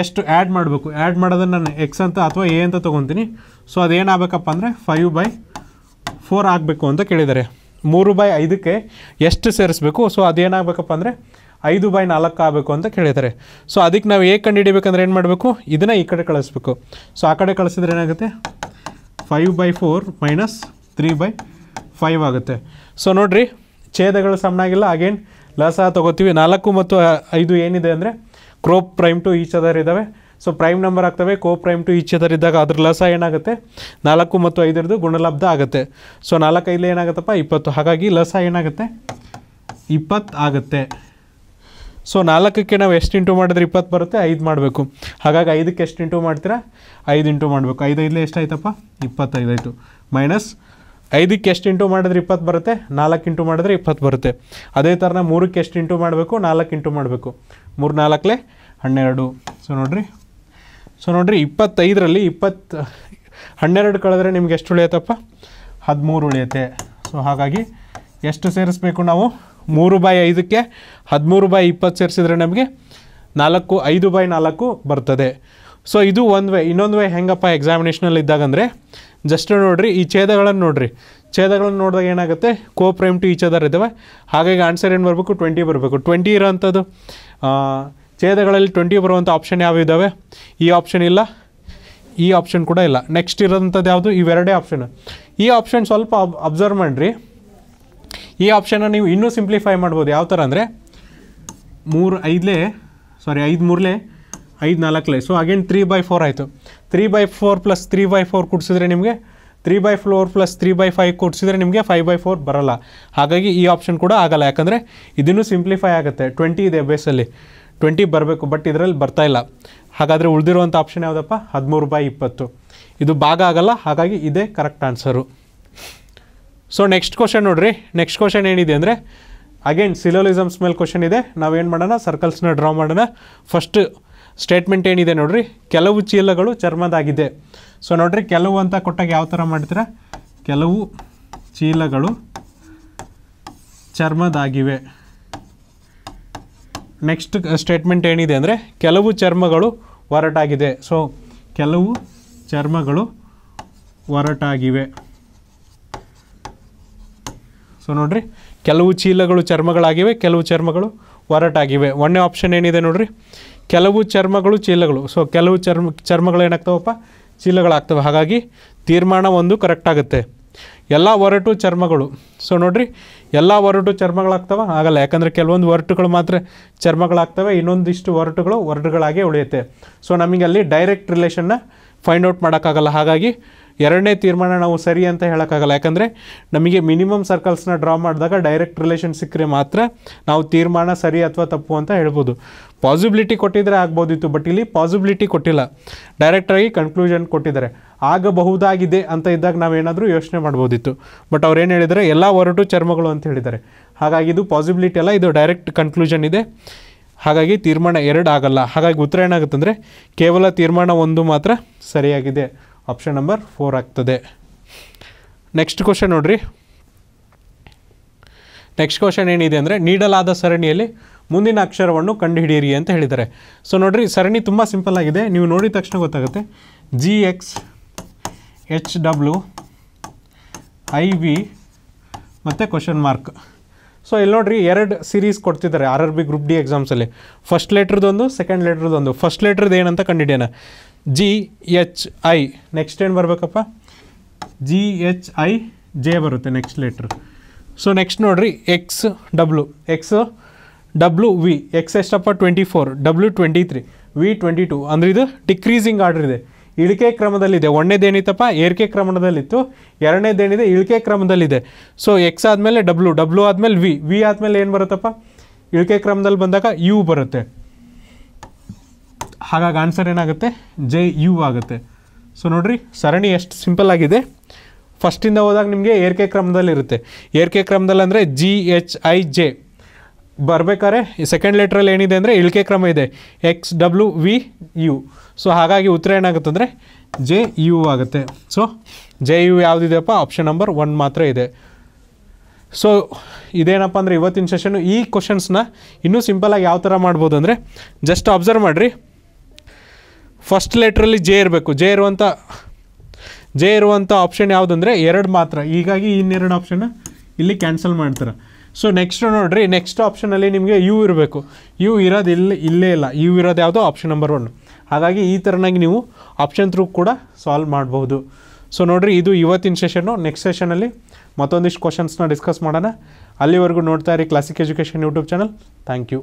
ಎಷ್ಟು ಆ್ಯಡ್ ಮಾಡಬೇಕು? ಆ್ಯಡ್ ಮಾಡೋದನ್ನು ನಾನು ಎಕ್ಸ್ ಅಂತ ಅಥವಾ ಎ ಅಂತ ತೊಗೊತೀನಿ. ಸೊ ಅದೇನಾಗಬೇಕಪ್ಪ ಅಂದರೆ ಫೈವ್ ಬೈ ಫೋರ್ ಆಗಬೇಕು ಅಂತ ಕೇಳಿದ್ದಾರೆ. ಮೂರು ಬೈ ಐದಕ್ಕೆ ಎಷ್ಟು ಸೇರಿಸ್ಬೇಕು? ಸೊ ಅದೇನಾಗಬೇಕಪ್ಪ ಅಂದರೆ ಐದು ಬೈ ನಾಲ್ಕು ಆಗಬೇಕು ಅಂತ ಕೇಳಿದ್ದಾರೆ. ಸೊ ಅದಕ್ಕೆ ನಾವು ಹೇಗೆ ಕಂಡುಹಿಡಿಬೇಕಂದ್ರೆ ಏನು ಮಾಡಬೇಕು? ಇದನ್ನು ಈ ಕಡೆ ಕಳಿಸ್ಬೇಕು. ಸೊ ಆ ಕಡೆ ಕಳಿಸಿದ್ರೆ ಏನಾಗುತ್ತೆ? Five by four minus three by five ಆಗುತ್ತೆ. ಸೊ ನೋಡಿರಿ, ಛೇದಗಳು ಸಮನಾಗಿಲ್ಲ ಅಗೇನ್ ಲಸ ತಗೋತೀವಿ. ನಾಲ್ಕು ಮತ್ತು ಐದು ಏನಿದೆ ಅಂದರೆ crop prime to each other ಇದ್ದಾವೆ ಸೊ ಪ್ರೈಮ್ ನಂಬರ್ ಆಗ್ತವೆ co prime to each other ಇದ್ದಾಗ ಅದ್ರ ಲಸ ಏನಾಗುತ್ತೆ? ನಾಲ್ಕು ಮತ್ತು ಐದರದ್ದು ಗುಣಲಬ್ಧ ಆಗುತ್ತೆ. ಸೊ ನಾಲ್ಕೈದಲೇ ಏನಾಗುತ್ತಪ್ಪ? ಇಪ್ಪತ್ತು. ಹಾಗಾಗಿ ಲಸ ಏನಾಗುತ್ತೆ? ಇಪ್ಪತ್ತು ಆಗುತ್ತೆ. ಸೊ ನಾಲ್ಕಕ್ಕೆ ನಾವು ಎಷ್ಟು ಇಂಟು ಮಾಡಿದ್ರೆ ಇಪ್ಪತ್ತು ಬರುತ್ತೆ? ಐದು ಮಾಡಬೇಕು. ಹಾಗಾಗಿ ಐದಕ್ಕೆ ಎಷ್ಟು ಇಂಟು ಮಾಡ್ತೀರಾ? ಐದು ಇಂಟು ಮಾಡಬೇಕು. ಐದು ಐದಲೇ ಎಷ್ಟಾಯ್ತಪ್ಪ? ಇಪ್ಪತ್ತೈದಾಯಿತು ಮೈನಸ್ ಐದಕ್ಕೆ ಎಷ್ಟು ಇಂಟು ಮಾಡಿದ್ರೆ ಇಪ್ಪತ್ತು ಬರುತ್ತೆ, ನಾಲ್ಕು ಇಂಟು ಮಾಡಿದ್ರೆ ಇಪ್ಪತ್ತು ಬರುತ್ತೆ. ಅದೇ ಥರನ ಮೂರಕ್ಕೆ ಎಷ್ಟು ಇಂಟು ಮಾಡಬೇಕು, ನಾಲ್ಕು ಇಂಟು ಮಾಡಬೇಕು. ಮೂರು ನಾಲ್ಕಲೇ ಹನ್ನೆರಡು. ಸೊ ನೋಡಿರಿ. ಸೊ ನೋಡಿರಿ, ಇಪ್ಪತ್ತೈದರಲ್ಲಿ ಇಪ್ಪತ್ತು, ಹನ್ನೆರಡು ಕಳೆದ್ರೆ ನಿಮ್ಗೆ ಎಷ್ಟು ಉಳಿಯುತ್ತಪ್ಪ? ಹದಿಮೂರು ಉಳಿಯುತ್ತೆ. ಸೊ ಹಾಗಾಗಿ ಎಷ್ಟು ಸೇರಿಸ್ಬೇಕು ನಾವು? ಮೂರು ಬೈ ಐದಕ್ಕೆ ಹದಿಮೂರು ಬೈ ಇಪ್ಪತ್ತು ಸೇರಿಸಿದ್ರೆ ನಮಗೆ ನಾಲ್ಕು, ಐದು ಬೈ ನಾಲ್ಕು ಬರ್ತದೆ. ಸೊ ಇದು ಒಂದು ವೇ ಇನ್ನೊಂದು ವೇ ಹೆಂಗಪ್ಪ ಎಕ್ಸಾಮಿನೇಷನಲ್ಲಿ ಇದ್ದಾಗಂದರೆ ಜಸ್ಟ್ ನೋಡಿರಿ, ಈ ಛೇದಗಳನ್ನು ನೋಡಿರಿ. ಛೇದಗಳನ್ನು ನೋಡಿದಾಗ ಏನಾಗುತ್ತೆ? Co prime to each other ಇದ್ದಾವೆ ಹಾಗಾಗಿ ಆನ್ಸರ್ ಏನು ಬರಬೇಕು? ಟ್ವೆಂಟಿ ಬರಬೇಕು. ಟ್ವೆಂಟಿ ಇರೋವಂಥದ್ದು ಛೇದಗಳಲ್ಲಿ ಟ್ವೆಂಟಿ ಬರುವಂಥ ಆಪ್ಷನ್ ಯಾವ ಇದ್ದಾವೆ ಈ ಆಪ್ಷನ್ ಇಲ್ಲ. ಈ ಆಪ್ಷನ್ ಕೂಡ ಇಲ್ಲ. ನೆಕ್ಸ್ಟ್ ಇರೋಂಥದ್ದು ಯಾವುದು? ಇವೆರಡೇ ಆಪ್ಷನ್ ಈ ಆಪ್ಷನ್ ಸ್ವಲ್ಪ ಅಬ್ಸರ್ವ್ ಮಾಡಿರಿ. ಈ ಆಪ್ಷನ್ನ ನೀವು ಇನ್ನೂ ಸಿಂಪ್ಲಿಫೈ ಮಾಡ್ಬೋದು. ಯಾವ ಥರ ಅಂದರೆ, ಮೂರು, ಐದಲೇ ಸಾರಿ ಐದು ಮೂರಲೇ ಐದು ನಾಲ್ಕಲೇ so again three by four ಆಯಿತು. Three by four plus three by four ಕೂಡಿಸಿದ್ರೆ ನಿಮಗೆ three by four plus three by five ಕೂಡಿಸಿದ್ರೆ ನಿಮಗೆ ಫೈವ್ ಬೈ ಫೋರ್ ಬರಲ್ಲ. ಹಾಗಾಗಿ ಈ ಆಪ್ಷನ್ ಕೂಡ ಆಗಲ್ಲ. ಯಾಕಂದರೆ ಇದನ್ನು ಸಿಂಪ್ಲಿಫೈ ಆಗುತ್ತೆ. ಟ್ವೆಂಟಿ ಇದೆ ಬೇಸಲ್ಲಿ ಟ್ವೆಂಟಿ ಬರಬೇಕು ಬಟ್ ಇದರಲ್ಲಿ ಬರ್ತಾ ಇಲ್ಲ. ಹಾಗಾದರೆ ಉಳಿದಿರುವಂಥ ಆಪ್ಷನ್ ಯಾವುದಪ್ಪ? ಹದಿಮೂರು ಬೈ ಇಪ್ಪತ್ತು. ಇದು ಭಾಗ ಆಗಲ್ಲ. ಹಾಗಾಗಿ ಇದೇ correct answer so next question ನೋಡಿರಿ. ನೆಕ್ಸ್ಟ್ ಕ್ವಶನ್ ಏನಿದೆ ಅಂದರೆ ಅಗೇನ್ ಸಿಲೋಲಿಸಮ್ಸ್ ಮೇಲೆ ಕ್ವಶನ್ ಇದೆ. ನಾವೇನು ಮಾಡೋಣ? ಸರ್ಕಲ್ಸ್ನ ಡ್ರಾ ಮಾಡೋಣ. ಫಸ್ಟ್ ಸ್ಟೇಟ್ಮೆಂಟ್ ಏನಿದೆ ನೋಡ್ರಿ? ಕೆಲವು ಚೀಲಗಳು ಚರ್ಮದಾಗಿದೆ. ಸೊ ನೋಡ್ರಿ, ಕೆಲವು ಅಂತ ಕೊಟ್ಟಾಗ ಯಾವ ಥರ ಮಾಡ್ತೀರಾ? ಕೆಲವು ಚೀಲಗಳು ಚರ್ಮದಾಗಿವೆ. ನೆಕ್ಸ್ಟ್ ಸ್ಟೇಟ್ಮೆಂಟ್ ಏನಿದೆ ಅಂದರೆ, ಕೆಲವು ಚರ್ಮಗಳು ಒರಟಾಗಿದೆ. ಸೊ ಕೆಲವು ಚರ್ಮಗಳು ಒರಟಾಗಿವೆ. ಸೊ ನೋಡ್ರಿ, ಕೆಲವು ಚೀಲಗಳು ಚರ್ಮಗಳಾಗಿವೆ, ಕೆಲವು ಚರ್ಮಗಳು ಒರಟಾಗಿವೆ. ಒಂದನೇ ಆಪ್ಷನ್ ಏನಿದೆ ನೋಡ್ರಿ? ಕೆಲವು ಚರ್ಮಗಳು ಚೀಲಗಳು. ಸೊ ಕೆಲವು ಚರ್ಮ, ಚರ್ಮಗಳು ಏನಾಗ್ತಾವಪ್ಪ? ಚೀಲಗಳಾಗ್ತವೆ. ಹಾಗಾಗಿ ತೀರ್ಮಾನ ಒಂದು ಕರೆಕ್ಟ್ ಆಗುತ್ತೆ. ಎಲ್ಲ ಒರಟು ಚರ್ಮಗಳು. ಸೊ ನೋಡಿರಿ, ಎಲ್ಲ ಒರಟು ಚರ್ಮಗಳಾಗ್ತವೆ? ಆಗಲ್ಲ. ಯಾಕಂದರೆ ಕೆಲವೊಂದು ಒರಟುಗಳು ಮಾತ್ರ ಚರ್ಮಗಳಾಗ್ತವೆ. ಇನ್ನೊಂದಿಷ್ಟು ಒರಟುಗಳು ಒರಟುಗಳಾಗೇ ಉಳಿಯುತ್ತೆ. ಸೊ ನಮಗೆ ಅಲ್ಲಿ ಡೈರೆಕ್ಟ್ ರಿಲೇಷನ್ನ ಫೈಂಡ್ ಔಟ್ ಮಾಡೋಕ್ಕಾಗಲ್ಲ. ಹಾಗಾಗಿ ಎರಡನೇ ತೀರ್ಮಾನ ನಾವು ಸರಿ ಅಂತ ಹೇಳೋಕ್ಕಾಗಲ್ಲ. ಯಾಕಂದರೆ ನಮಗೆ ಮಿನಿಮಮ್ ಸರ್ಕಲ್ಸ್ನ ಡ್ರಾ ಮಾಡಿದಾಗ ಡೈರೆಕ್ಟ್ ರಿಲೇಷನ್ ಸಿಕ್ಕರೆ ಮಾತ್ರ ನಾವು ತೀರ್ಮಾನ ಸರಿ ಅಥವಾ ತಪ್ಪು ಅಂತ ಹೇಳ್ಬೋದು. ಪಾಸಿಬಿಲಿಟಿ ಕೊಟ್ಟಿದ್ರೆ ಆಗ್ಬೋದಿತ್ತು, ಬಟ್ ಇಲ್ಲಿ ಪಾಸಿಬಿಲಿಟಿ ಕೊಟ್ಟಿಲ್ಲ. ಡೈರೆಕ್ಟಾಗಿ ಕನ್ಕ್ಲೂಷನ್ ಕೊಟ್ಟಿದ್ದಾರೆ. ಆಗಬಹುದಾಗಿದೆ ಅಂತ ಇದ್ದಾಗ ನಾವೇನಾದರೂ ಯೋಚನೆ ಮಾಡ್ಬೋದಿತ್ತು. ಬಟ್ ಅವ್ರು ಏನು ಹೇಳಿದರೆ ಎಲ್ಲ ಹೊರಟು ಚರ್ಮಗಳು ಅಂತ ಹೇಳಿದ್ದಾರೆ. ಹಾಗಾಗಿ ಇದು ಪಾಸಿಬಿಲಿಟಿ ಅಲ್ಲ, ಇದು ಡೈರೆಕ್ಟ್ ಕನ್ಕ್ಲೂಷನ್ ಇದೆ. ಹಾಗಾಗಿ ತೀರ್ಮಾನ ಎರಡು ಆಗಲ್ಲ. ಹಾಗಾಗಿ ಉತ್ತರ ಏನಾಗುತ್ತೆ ಅಂದರೆ ಕೇವಲ ತೀರ್ಮಾನ ಒಂದು ಮಾತ್ರ ಸರಿಯಾಗಿದೆ. ಆಪ್ಷನ್ ನಂಬರ್ ಫೋರ್ ಆಗ್ತದೆ. ನೆಕ್ಸ್ಟ್ ಕ್ವಶನ್ ನೋಡ್ರಿ. ನೆಕ್ಸ್ಟ್ ಕ್ವಶನ್ ಏನಿದೆ ಅಂದರೆ, ನೀಡಲಾದ ಸರಣಿಯಲ್ಲಿ ಮುಂದಿನ ಅಕ್ಷರವನ್ನು ಕಂಡುಹಿಡಿಯಿರಿ ಅಂತ ಹೇಳಿದ್ದಾರೆ. ಸೊ ನೋಡ್ರಿ, ಸರಣಿ ತುಂಬ ಸಿಂಪಲ್ ಆಗಿದೆ. ನೀವು ನೋಡಿದ ತಕ್ಷಣ ಗೊತ್ತಾಗುತ್ತೆ. G X H W I V ಮತ್ತು ಕ್ವಶನ್ ಮಾರ್ಕ್ ಸೊ ಇಲ್ಲಿ ನೋಡ್ರಿ, ಎರಡು ಸೀರೀಸ್ ಕೊಡ್ತಿದ್ದಾರೆ R R B group D ಎಕ್ಸಾಮ್ಸಲ್ಲಿ first ಲೆಟ್ರದೊಂದು ಸೆಕೆಂಡ್ ಲೆಟ್ರದೊಂದು ಫಸ್ಟ್ ಲೆಟ್ರದ್ದು ಏನಂತ ಕಂಡಿಡಿಯೋಣ ಜಿ ಎಚ್ ಐ ನೆಕ್ಸ್ಟ್ ಏನು ಬರಬೇಕಪ್ಪ? ಜಿ ಎಚ್ ಐ ಜೆ ಬರುತ್ತೆ ನೆಕ್ಸ್ಟ್ ಲೆಟ್ರ್ ಸೊ ನೆಕ್ಸ್ಟ್ ನೋಡಿರಿ X W X W V X ಎಷ್ಟಪ್ಪ? Twenty four W twenty three V twenty two ಅಂದರೆ ಇದು ಡಿಕ್ರೀಸಿಂಗ್ ಆರ್ಡರ್ ಇದೆ. ಇಳಿಕೆ ಕ್ರಮದಲ್ಲಿದೆ. ಒಂದನೇದೇನಿತ್ತಪ್ಪ ಏರಿಕೆ ಕ್ರಮದಲ್ಲಿತ್ತು. ಎರಡನೇದೇನಿದೆ? ಇಳಿಕೆ ಕ್ರಮದಲ್ಲಿದೆ. ಸೊ ಎಕ್ಸ್ ಆದಮೇಲೆ ಡಬ್ಲ್ಯೂ ಡಬ್ಲ್ಯೂ ಆದಮೇಲೆ ವಿ ವಿ ಆದಮೇಲೆ ಏನು ಬರುತ್ತಪ್ಪ? ಇಳಿಕೆ ಕ್ರಮದಲ್ಲಿ ಬಂದಾಗ ಯು ಬರುತ್ತೆ. ಹಾಗಾಗಿ ಆನ್ಸರ್ ಏನಾಗುತ್ತೆ? ಜೆ, ಯು ಆಗುತ್ತೆ. ಸೊ ನೋಡ್ರಿ, ಸರಣಿ ಎಷ್ಟು ಸಿಂಪಲ್ ಆಗಿದೆ. ಫಸ್ಟಿಂದ ಹೋದಾಗ ನಿಮಗೆ ಏರ್ಕೆ ಕ್ರಮದಲ್ಲಿರುತ್ತೆ ಏರ್ಕೆ ಕ್ರಮದಲ್ಲಿ ಅಂದರೆ ಜಿ, ಎಚ್, ಐ, ಜೆ. ಬರ್ಬೇಕಾದ್ರೆ ಸೆಕೆಂಡ್ ಲೆಟ್ರಲ್ಲಿ ಏನಿದೆ ಅಂದರೆ ಇಳಿಕೆ ಕ್ರಮ ಇದೆ. X W V U so ಹಾಗಾಗಿ ಉತ್ತರ ಏನಾಗುತ್ತೆ ಅಂದರೆ ಜೆ, ಯು ಆಗುತ್ತೆ. ಸೊ ಜೆ, ಯು ಯಾವುದಿದೆಯಪ್ಪ? ಆಪ್ಷನ್ ನಂಬರ್ ಒನ್ ಮಾತ್ರ ಇದೆ. ಸೊ ಇದೇನಪ್ಪ ಅಂದರೆ ಇವತ್ತಿನ ಸೆಷನ್ನು ಈ ಕ್ವಶನ್ಸ್ನ ಇನ್ನೂ ಸಿಂಪಲಾಗಿ ಯಾವ ಥರ ಮಾಡ್ಬೋದು ಅಂದರೆ ಜಸ್ಟ್ ಅಬ್ಸರ್ವ್ ಮಾಡಿರಿ. ಫಸ್ಟ್ ಲೆಟ್ರಲ್ಲಿ ಜೆ ಇರಬೇಕು. ಜೆ ಇರುವಂಥ ಜೆ ಇರುವಂಥ ಆಪ್ಷನ್ ಯಾವುದಂದರೆ ಎರಡು ಮಾತ್ರ. ಹೀಗಾಗಿ ಇನ್ನೆರಡು ಆಪ್ಷನ್ನ ಇಲ್ಲಿ ಕ್ಯಾನ್ಸಲ್ ಮಾಡ್ತಾರೆ. ಸೊ ನೆಕ್ಸ್ಟ್ ನೋಡಿರಿ ನೆಕ್ಸ್ಟ್ ಆಪ್ಷನಲ್ಲಿ ನಿಮಗೆ ಯು ಇರಬೇಕು. ಯು ಇರೋದು ಇಲ್ಲಿ ಇಲ್ಲೇ ಇಲ್ಲ. ಯು ಇರೋದು ಯಾವುದು ಆಪ್ಷನ್ ನಂಬರ್ ಒನ್ ಹಾಗಾಗಿ ಈ ಥರನಾಗಿ ನೀವು ಆಪ್ಷನ್ ಥ್ರೂ ಕೂಡ ಸಾಲ್ವ್ ಮಾಡ್ಬೋದು ಸೊ ನೋಡಿರಿ, ಇದು ಇವತ್ತಿನ ಸೆಷನ್ನು ನೆಕ್ಸ್ಟ್ ಸೆಷನಲ್ಲಿ ಮತ್ತೊಂದಿಷ್ಟು ಕ್ವಶನ್ಸ್ನ ಡಿಸ್ಕಸ್ ಮಾಡೋಣ. ಅಲ್ಲಿವರೆಗೂ ನೋಡ್ತಾ ಇರಿ classic education YouTube channel thank you